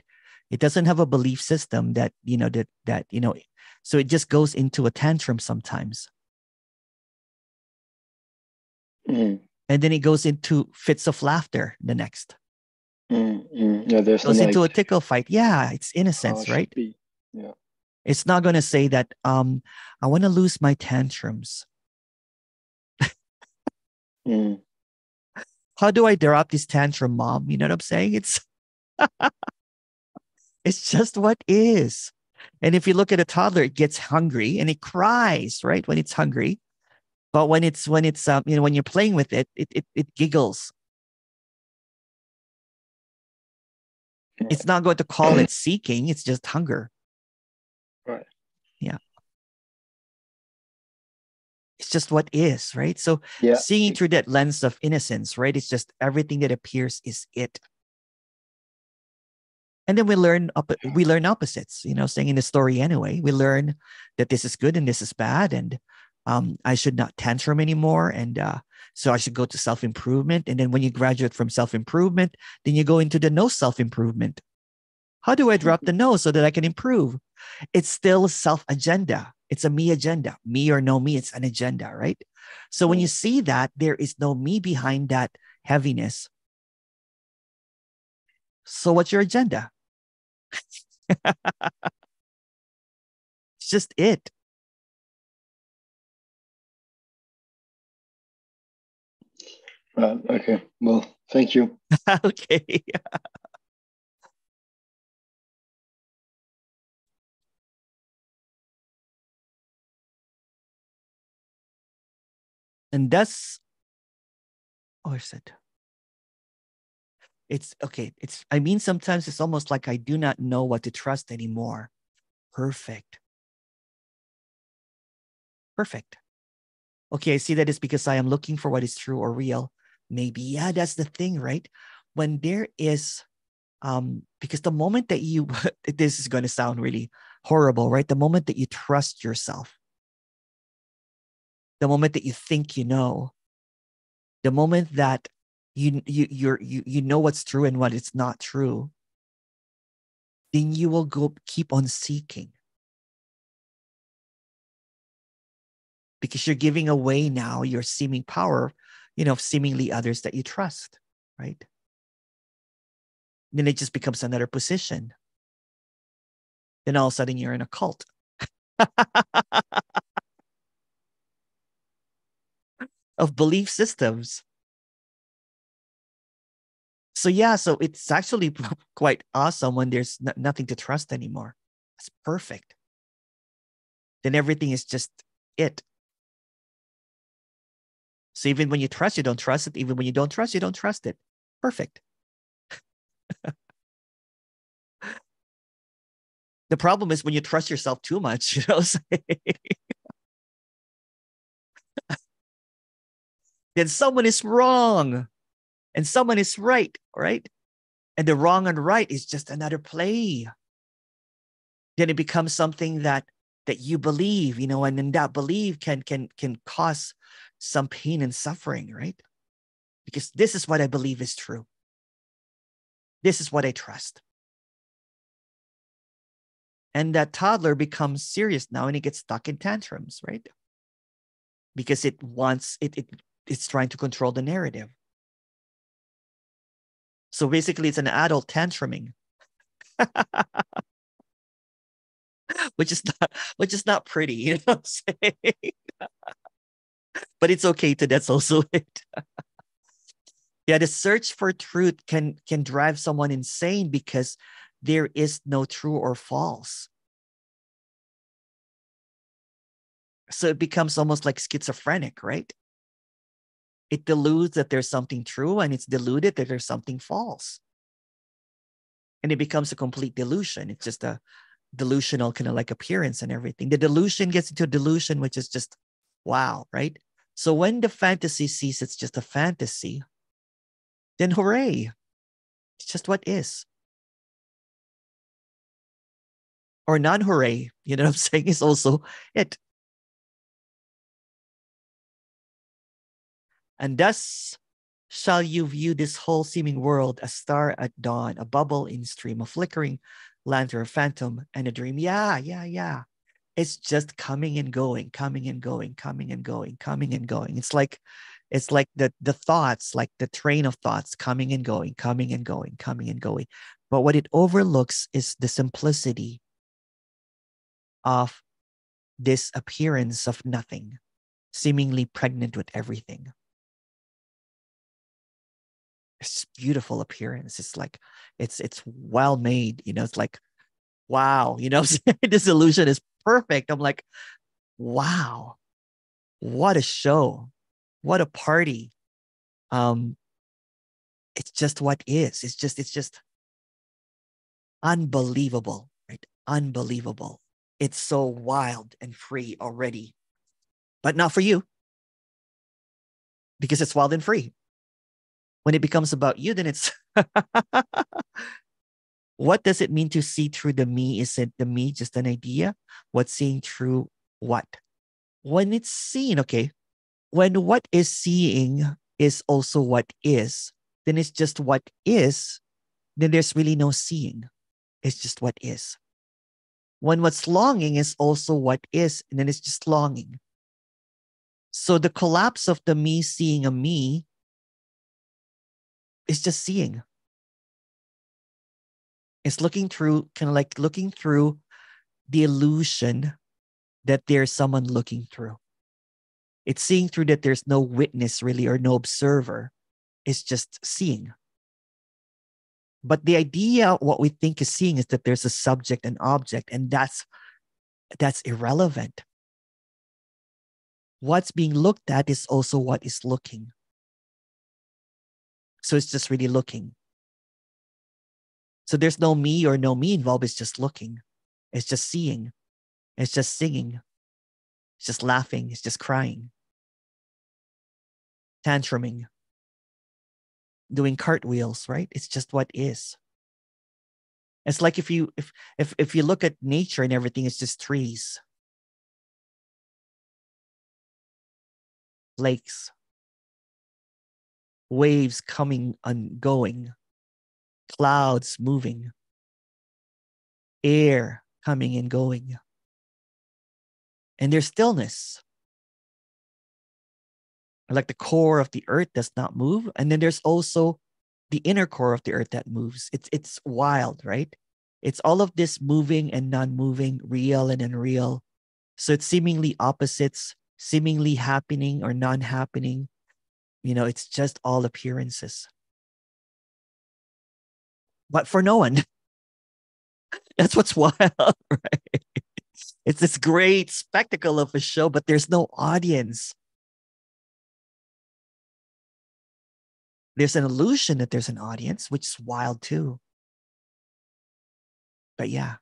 It doesn't have a belief system that you know that that you know so it just goes into a tantrum sometimes.
Mm,
and then it goes into fits of laughter the next.
Mm, mm. Yeah, there's
goes into a tickle fight. Yeah it's innocence
should
right?
be.
It's not going to say that um i want to lose my tantrums.
Mm,
how do i drop this tantrum mom? You know what i'm saying? It's it's just what is. And if you look at a toddler it gets hungry and it cries right when it's hungry. But when it's when it's um, you know when you're playing with it it it, it giggles. It's not going to call it seeking it's just hunger
Right.
yeah. It's just what is right? So
yeah,
seeing through that lens of innocence right it's just everything that appears is it. And then we learn up we learn opposites you know saying in the story anyway we learn that this is good and this is bad and um, i should not tantrum anymore and uh, so i should go to self-improvement. And then when you graduate from self-improvement then you go into the no self-improvement how do i drop the no so that i can improve? It's still self-agenda. It's a me agenda. Me or no me it's an agenda right? So when you see that there is no me behind that heaviness. So what's your agenda? It's just it.
Right. Okay. Well, thank you.
okay and that's oh is it it's okay it's i mean sometimes it's almost like i do not know what to trust anymore. Perfect. Perfect. Okay i see that it's because i am looking for what is true or real. Maybe yeah that's the thing right? When there is um because the moment that you this is going to sound really horrible right? The moment that you trust yourself the moment that you think you know the moment that you you you're, you you know what's true and what is not true then you will go keep on seeking. Because you're giving away now your seeming power you know seemingly others that you trust right? Then it just becomes another position. Then all of a sudden you're in a cult of belief systems. So yeah, so it's actually quite awesome when there's n- nothing to trust anymore. It's perfect. Then everything is just it. So even when you trust, you don't trust it. Even when you don't trust, you don't trust it. Perfect. the problem is when you trust yourself too much, you know. Then someone is wrong and someone is right, right? And the wrong and right is just another play. Then it becomes something that that you believe, you know, and then that belief can can can cause some pain and suffering, right? Because this is what I believe is true. This is what I trust. And that toddler becomes serious now and it gets stuck in tantrums, right? Because it wants it it it's trying to control the narrative. So basically, it's an adult tantruming, which is not which is not pretty, you know what I'm saying? but it's okay to that's also it. yeah, the search for truth can can drive someone insane because there is no true or false. So it becomes almost like schizophrenic, right? It deludes that there's something true and it's deluded that there's something false. And it becomes a complete delusion. It's just a delusional kind of like appearance and everything. The delusion gets into a delusion, which is just wow, right? So when the fantasy sees it's just a fantasy, then hooray, it's just what is. Or non hooray, you know what I'm saying, is also it. And thus shall you view this whole seeming world a star at dawn, a bubble in stream, a flickering lantern, a phantom, and a dream. Yeah, yeah, yeah. It's just coming and going, coming and going, coming and going, coming and going. It's like it's like the the thoughts, like the train of thoughts coming and going, coming and going, coming and going. But what it overlooks is the simplicity of this appearance of nothing, seemingly pregnant with everything it's beautiful appearance. It's like it's it's well made. You know, it's like wow. You know, this illusion is perfect. I'm like, wow, what a show, what a party. Um, it's just what is. It's just it's just unbelievable, right? Unbelievable. It's so wild and free already, but not for you because it's wild and free when it becomes about you, then it's what does it mean to see through the me? Is it the me just an idea? What's seeing through what? When it's seen, okay, when what is seeing is also what is, then it's just what is, then there's really no seeing. It's just what is. When what's longing is also what is, and then it's just longing. So the collapse of the me seeing a me it's just seeing. It's looking through, kind of like looking through the illusion that there's someone looking through. It's seeing through that there's no witness really or no observer. It's just seeing. But the idea, what we think is seeing, is that there's a subject and object, and that's that's irrelevant. What's being looked at is also what is looking. So it's just really looking. So there's no me or no me involved. It's just looking. It's just seeing. It's just singing. It's just laughing. It's just crying. Tantruming. Doing cartwheels, right? It's just what is. It's like if you if if if you look at nature and everything, it's just trees. Lakes, waves coming and going, clouds moving, air coming and going. And there's stillness. Like the core of the earth does not move. And then there's also the inner core of the earth that moves. It's it's wild, right? It's all of this moving and non-moving, real and unreal. So it's seemingly opposites, seemingly happening or non-happening, you know, it's just all appearances. But for no one. That's what's wild, right? It's this great spectacle of a show, but there's no audience. There's an illusion that there's an audience, which is wild too. But yeah,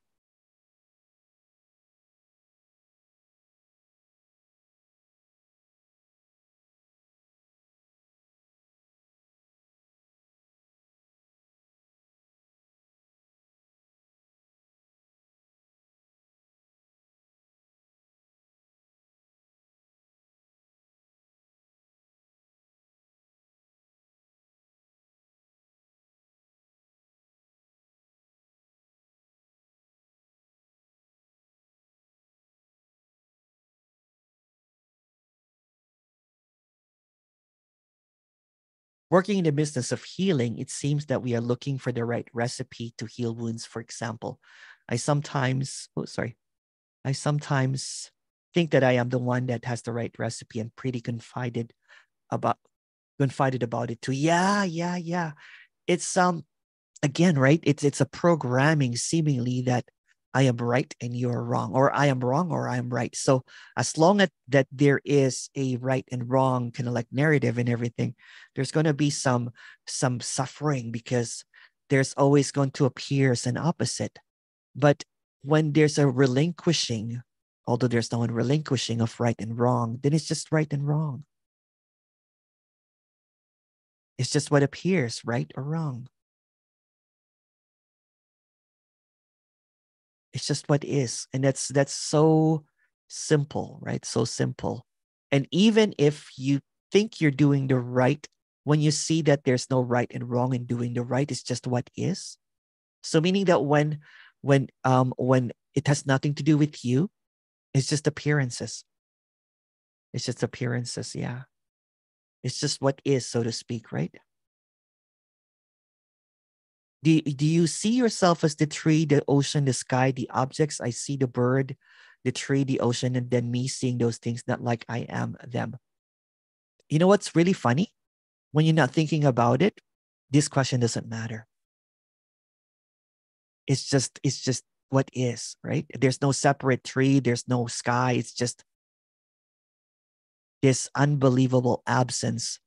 working in the business of healing, it seems that we are looking for the right recipe to heal wounds. For example, I sometimes, oh, sorry, I sometimes think that I am the one that has the right recipe and pretty confided about confided about it too. Yeah, yeah, yeah. It's um again, right? It's it's a programming seemingly that I am right and you're wrong, or I am wrong or I am right. So as long as that there is a right and wrong kind of like narrative and everything, there's going to be some some suffering because there's always going to appear as an opposite. But when there's a relinquishing, although there's no one relinquishing of right and wrong, then it's just right and wrong. It's just what appears right or wrong. It's just what is. And that's that's so simple, right? So simple. And even if you think you're doing the right, when you see that there's no right and wrong in doing the right, it's just what is. So meaning that when when um when it has nothing to do with you, it's just appearances. It's just appearances, yeah. It's just what is, so to speak, right? Do, do you see yourself as the tree, the ocean, the sky, the objects? I see the bird, the tree, the ocean, and then me seeing those things not like I am them. You know what's really funny? When you're not thinking about it, this question doesn't matter. It's just, it's just what is, right? There's no separate tree, there's no sky. It's just this unbelievable absence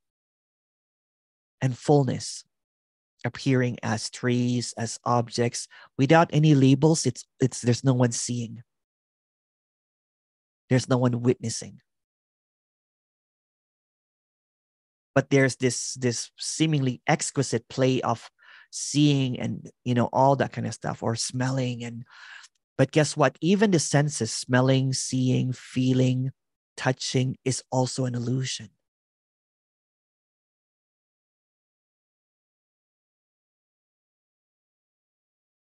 and fullness appearing as trees as objects without any labels it's it's there's no one seeing. There's no one witnessing. But there's this this seemingly exquisite play of seeing and you know all that kind of stuff or smelling and but guess what? Even the senses smelling seeing feeling touching is also an illusion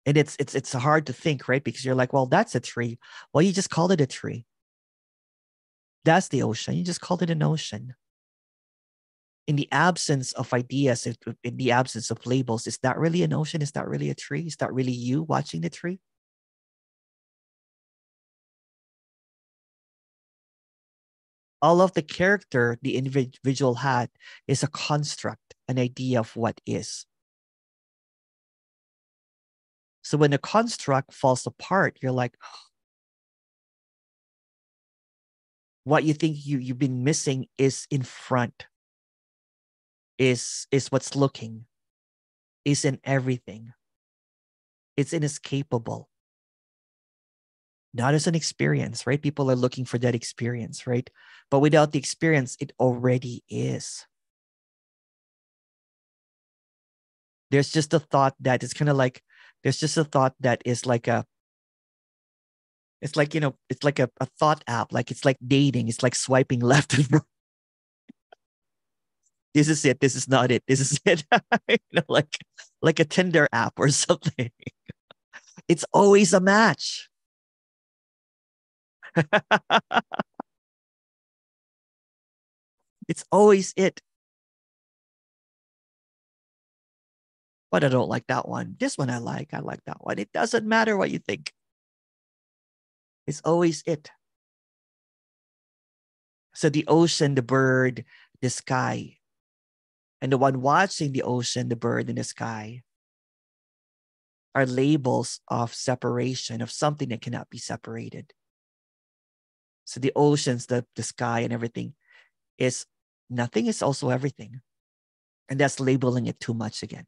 and it's it's it's hard to think right? Because you're like well that's a tree. Well you just called it a tree. That's the ocean. You just called it an ocean. In the absence of ideas in the absence of labels is that really an ocean is that really a tree. Is that really you watching the tree. All of the character the individual had is a construct an idea of what is so when the construct falls apart, you're like, what you think you, you've been missing is in front, is, is what's looking, is in everything. It's inescapable. Not as an experience, right? People are looking for that experience, right? But without the experience, it already is. There's just a thought that it's kind of like there's just a thought that is like a it's like you know it's like a, a thought app like it's like dating it's like swiping left and right. This is it this is not it this is it. You know like like a tinder app or something. It's always a match. It's always it but I don't like that one. This one I like. I like that one. It doesn't matter what you think. It's always it. So the ocean, the bird, the sky, and the one watching the ocean, the bird, and the sky are labels of separation, of something that cannot be separated. So the oceans, the, the sky, and everything is nothing is also everything. And that's labeling it too much again.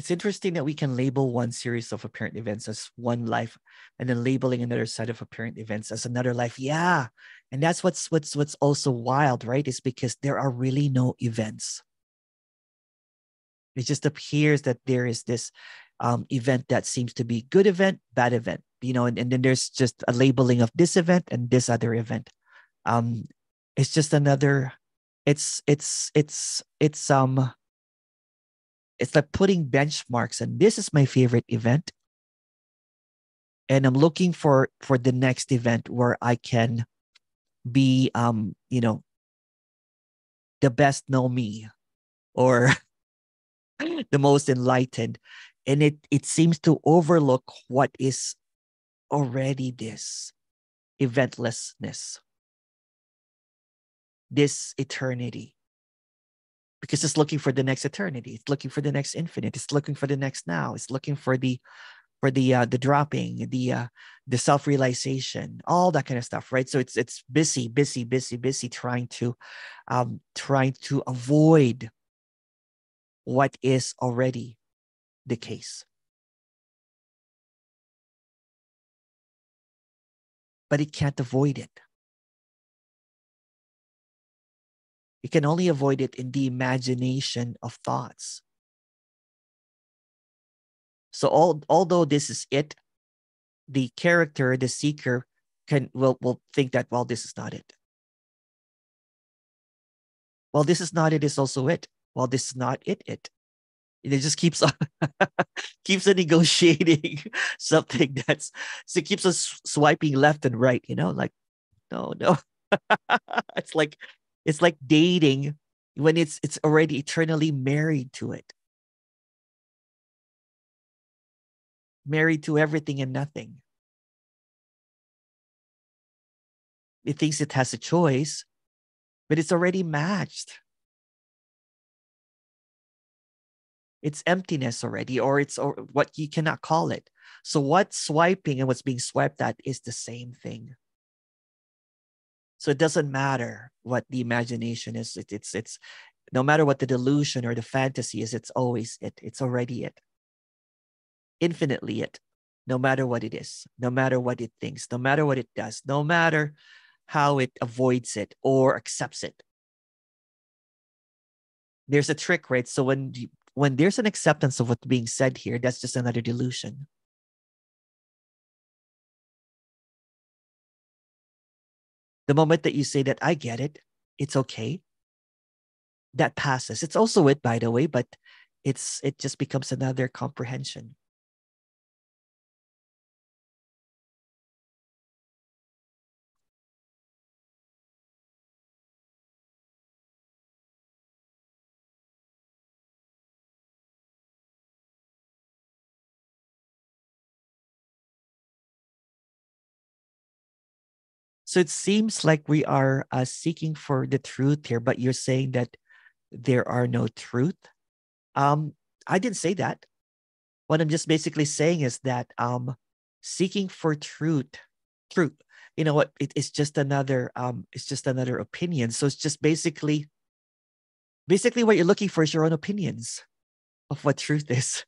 It's interesting that we can label one series of apparent events as one life and then labeling another set of apparent events as another life. Yeah. And that's what's what's what's also wild, right? Is because there are really no events. It just appears that there is this um, event that seems to be good event, bad event, you know, and, and then there's just a labeling of this event and this other event. Um, it's just another, it's, it's, it's, it's, um, it's like putting benchmarks and this is my favorite event. And I'm looking for, for the next event where I can be, um, you know, the best know me or the most enlightened and it it seems to overlook what is already this eventlessness this eternity because it's looking for the next eternity it's looking for the next infinite it's looking for the next now it's looking for the for the uh, the dropping the uh, the self-realization all that kind of stuff right so it's it's busy busy busy busy trying to um trying to avoid what is already the case. But it can't avoid it. It can only avoid it in the imagination of thoughts. So all, although this is it, the character, the seeker, can will will think that well, this is not it. Well, this is not it is also it. Well, this is not it. It it just keeps on keeps on negotiating something that's so it keeps us swiping left and right you know like no no it's like it's like dating when it's it's already eternally married to it. Married to everything and nothing. It thinks it has a choice but it's already matched. It's emptiness already or it's or what you cannot call it. So what's swiping and what's being swiped at is the same thing so it doesn't matter what the imagination is it, it's it's no matter what the delusion or the fantasy is it's always it it's already it. Infinitely it no matter what it is no matter what it thinks no matter what it does no matter how it avoids it or accepts it. There's a trick right? So when you, when there's an acceptance of what's being said here, that's just another delusion. The moment that you say that I get it, it's okay. That passes. It's also it, by the way, but it's it just becomes another comprehension. So it seems like we are uh, seeking for the truth here, but you're saying that there are no truth. Um, I didn't say that. What I'm just basically saying is that um, seeking for truth, truth, you know what? It, it's just another, um, it's just another opinion. So it's just basically, basically what you're looking for is your own opinions of what truth is.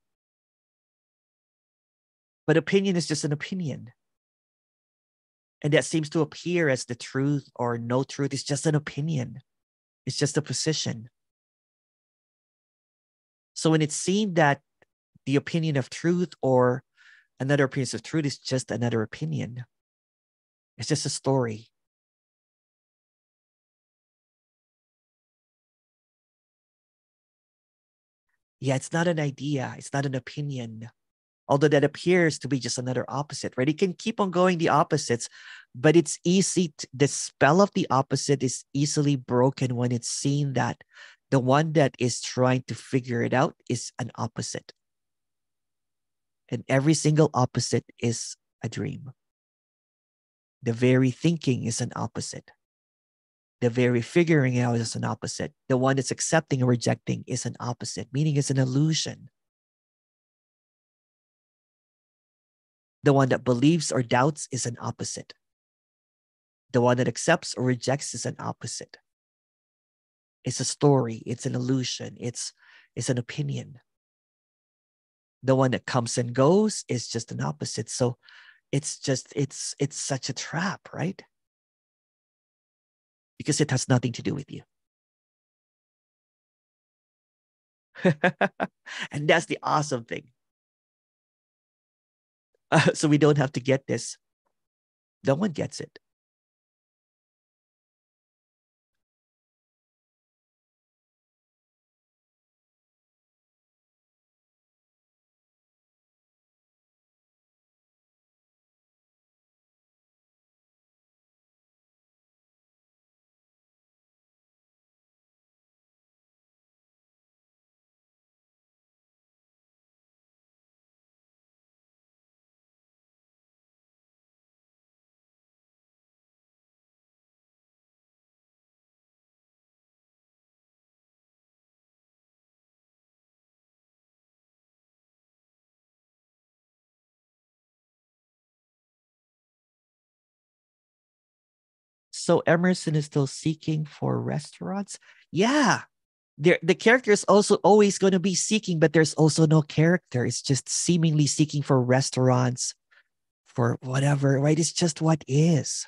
But opinion is just an opinion and that seems to appear as the truth or no truth is just an opinion. It's just a position. So when it's seen that the opinion of truth or another opinion of truth is just another opinion it's just a story. Yeah it's not an idea it's not an opinion although that appears to be just another opposite, right? It can keep on going the opposites, but it's easy. To, the spell of the opposite is easily broken when it's seen that the one that is trying to figure it out is an opposite. And every single opposite is a dream. The very thinking is an opposite. The very figuring out is an opposite. The one that's accepting or rejecting is an opposite, meaning it's an illusion. The one that believes or doubts is an opposite. The one that accepts or rejects is an opposite. It's a story, it's an illusion, it's, it's an opinion. The one that comes and goes is just an opposite. So it's just, it's it's such a trap, right? Because it has nothing to do with you. and that's the awesome thing uh, so we don't have to get this. No one gets it. So Emerson is still seeking for restaurants. Yeah. There, the character is also always going to be seeking, but there's also no character. It's just seemingly seeking for restaurants, for whatever, right? It's just what is.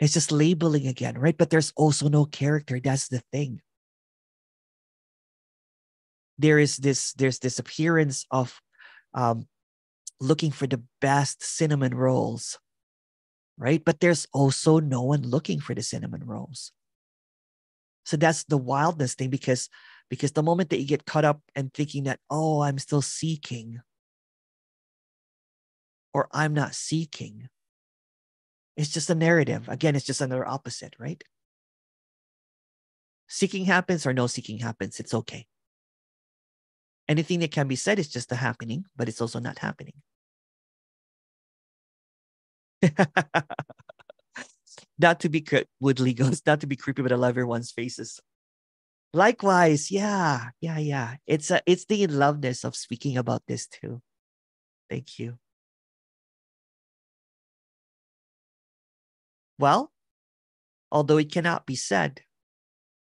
It's just labeling again, right? But there's also no character. That's the thing. There is this, there's this appearance of um, looking for the best cinnamon rolls right? But there's also no one looking for the cinnamon rolls. So that's the wildness thing because because the moment that you get caught up and thinking that oh I'm still seeking or I'm not seeking it's just a narrative again it's just another opposite right seeking happens or no seeking happens it's okay anything that can be said is just a happening but it's also not happening not to be Woodley goes, not to be creepy, but I love everyone's faces. Likewise, yeah, yeah, yeah. It's a, it's the in loveness of speaking about this too. Thank you. Well, although it cannot be said,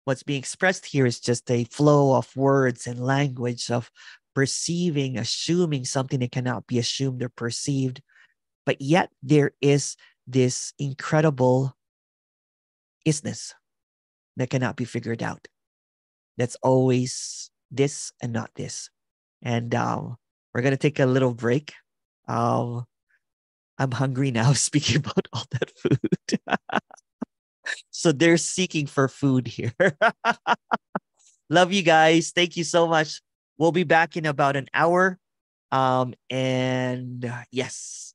what's being expressed here is just a flow of words and language of perceiving, assuming something that cannot be assumed or perceived, but yet there is this incredible isness that cannot be figured out. That's always this and not this. And um, we're going to take a little break. Um, I'm hungry now speaking about all that food. so they're seeking for food here. Love you guys. Thank you so much. We'll be back in about an hour. Um, and uh, yes,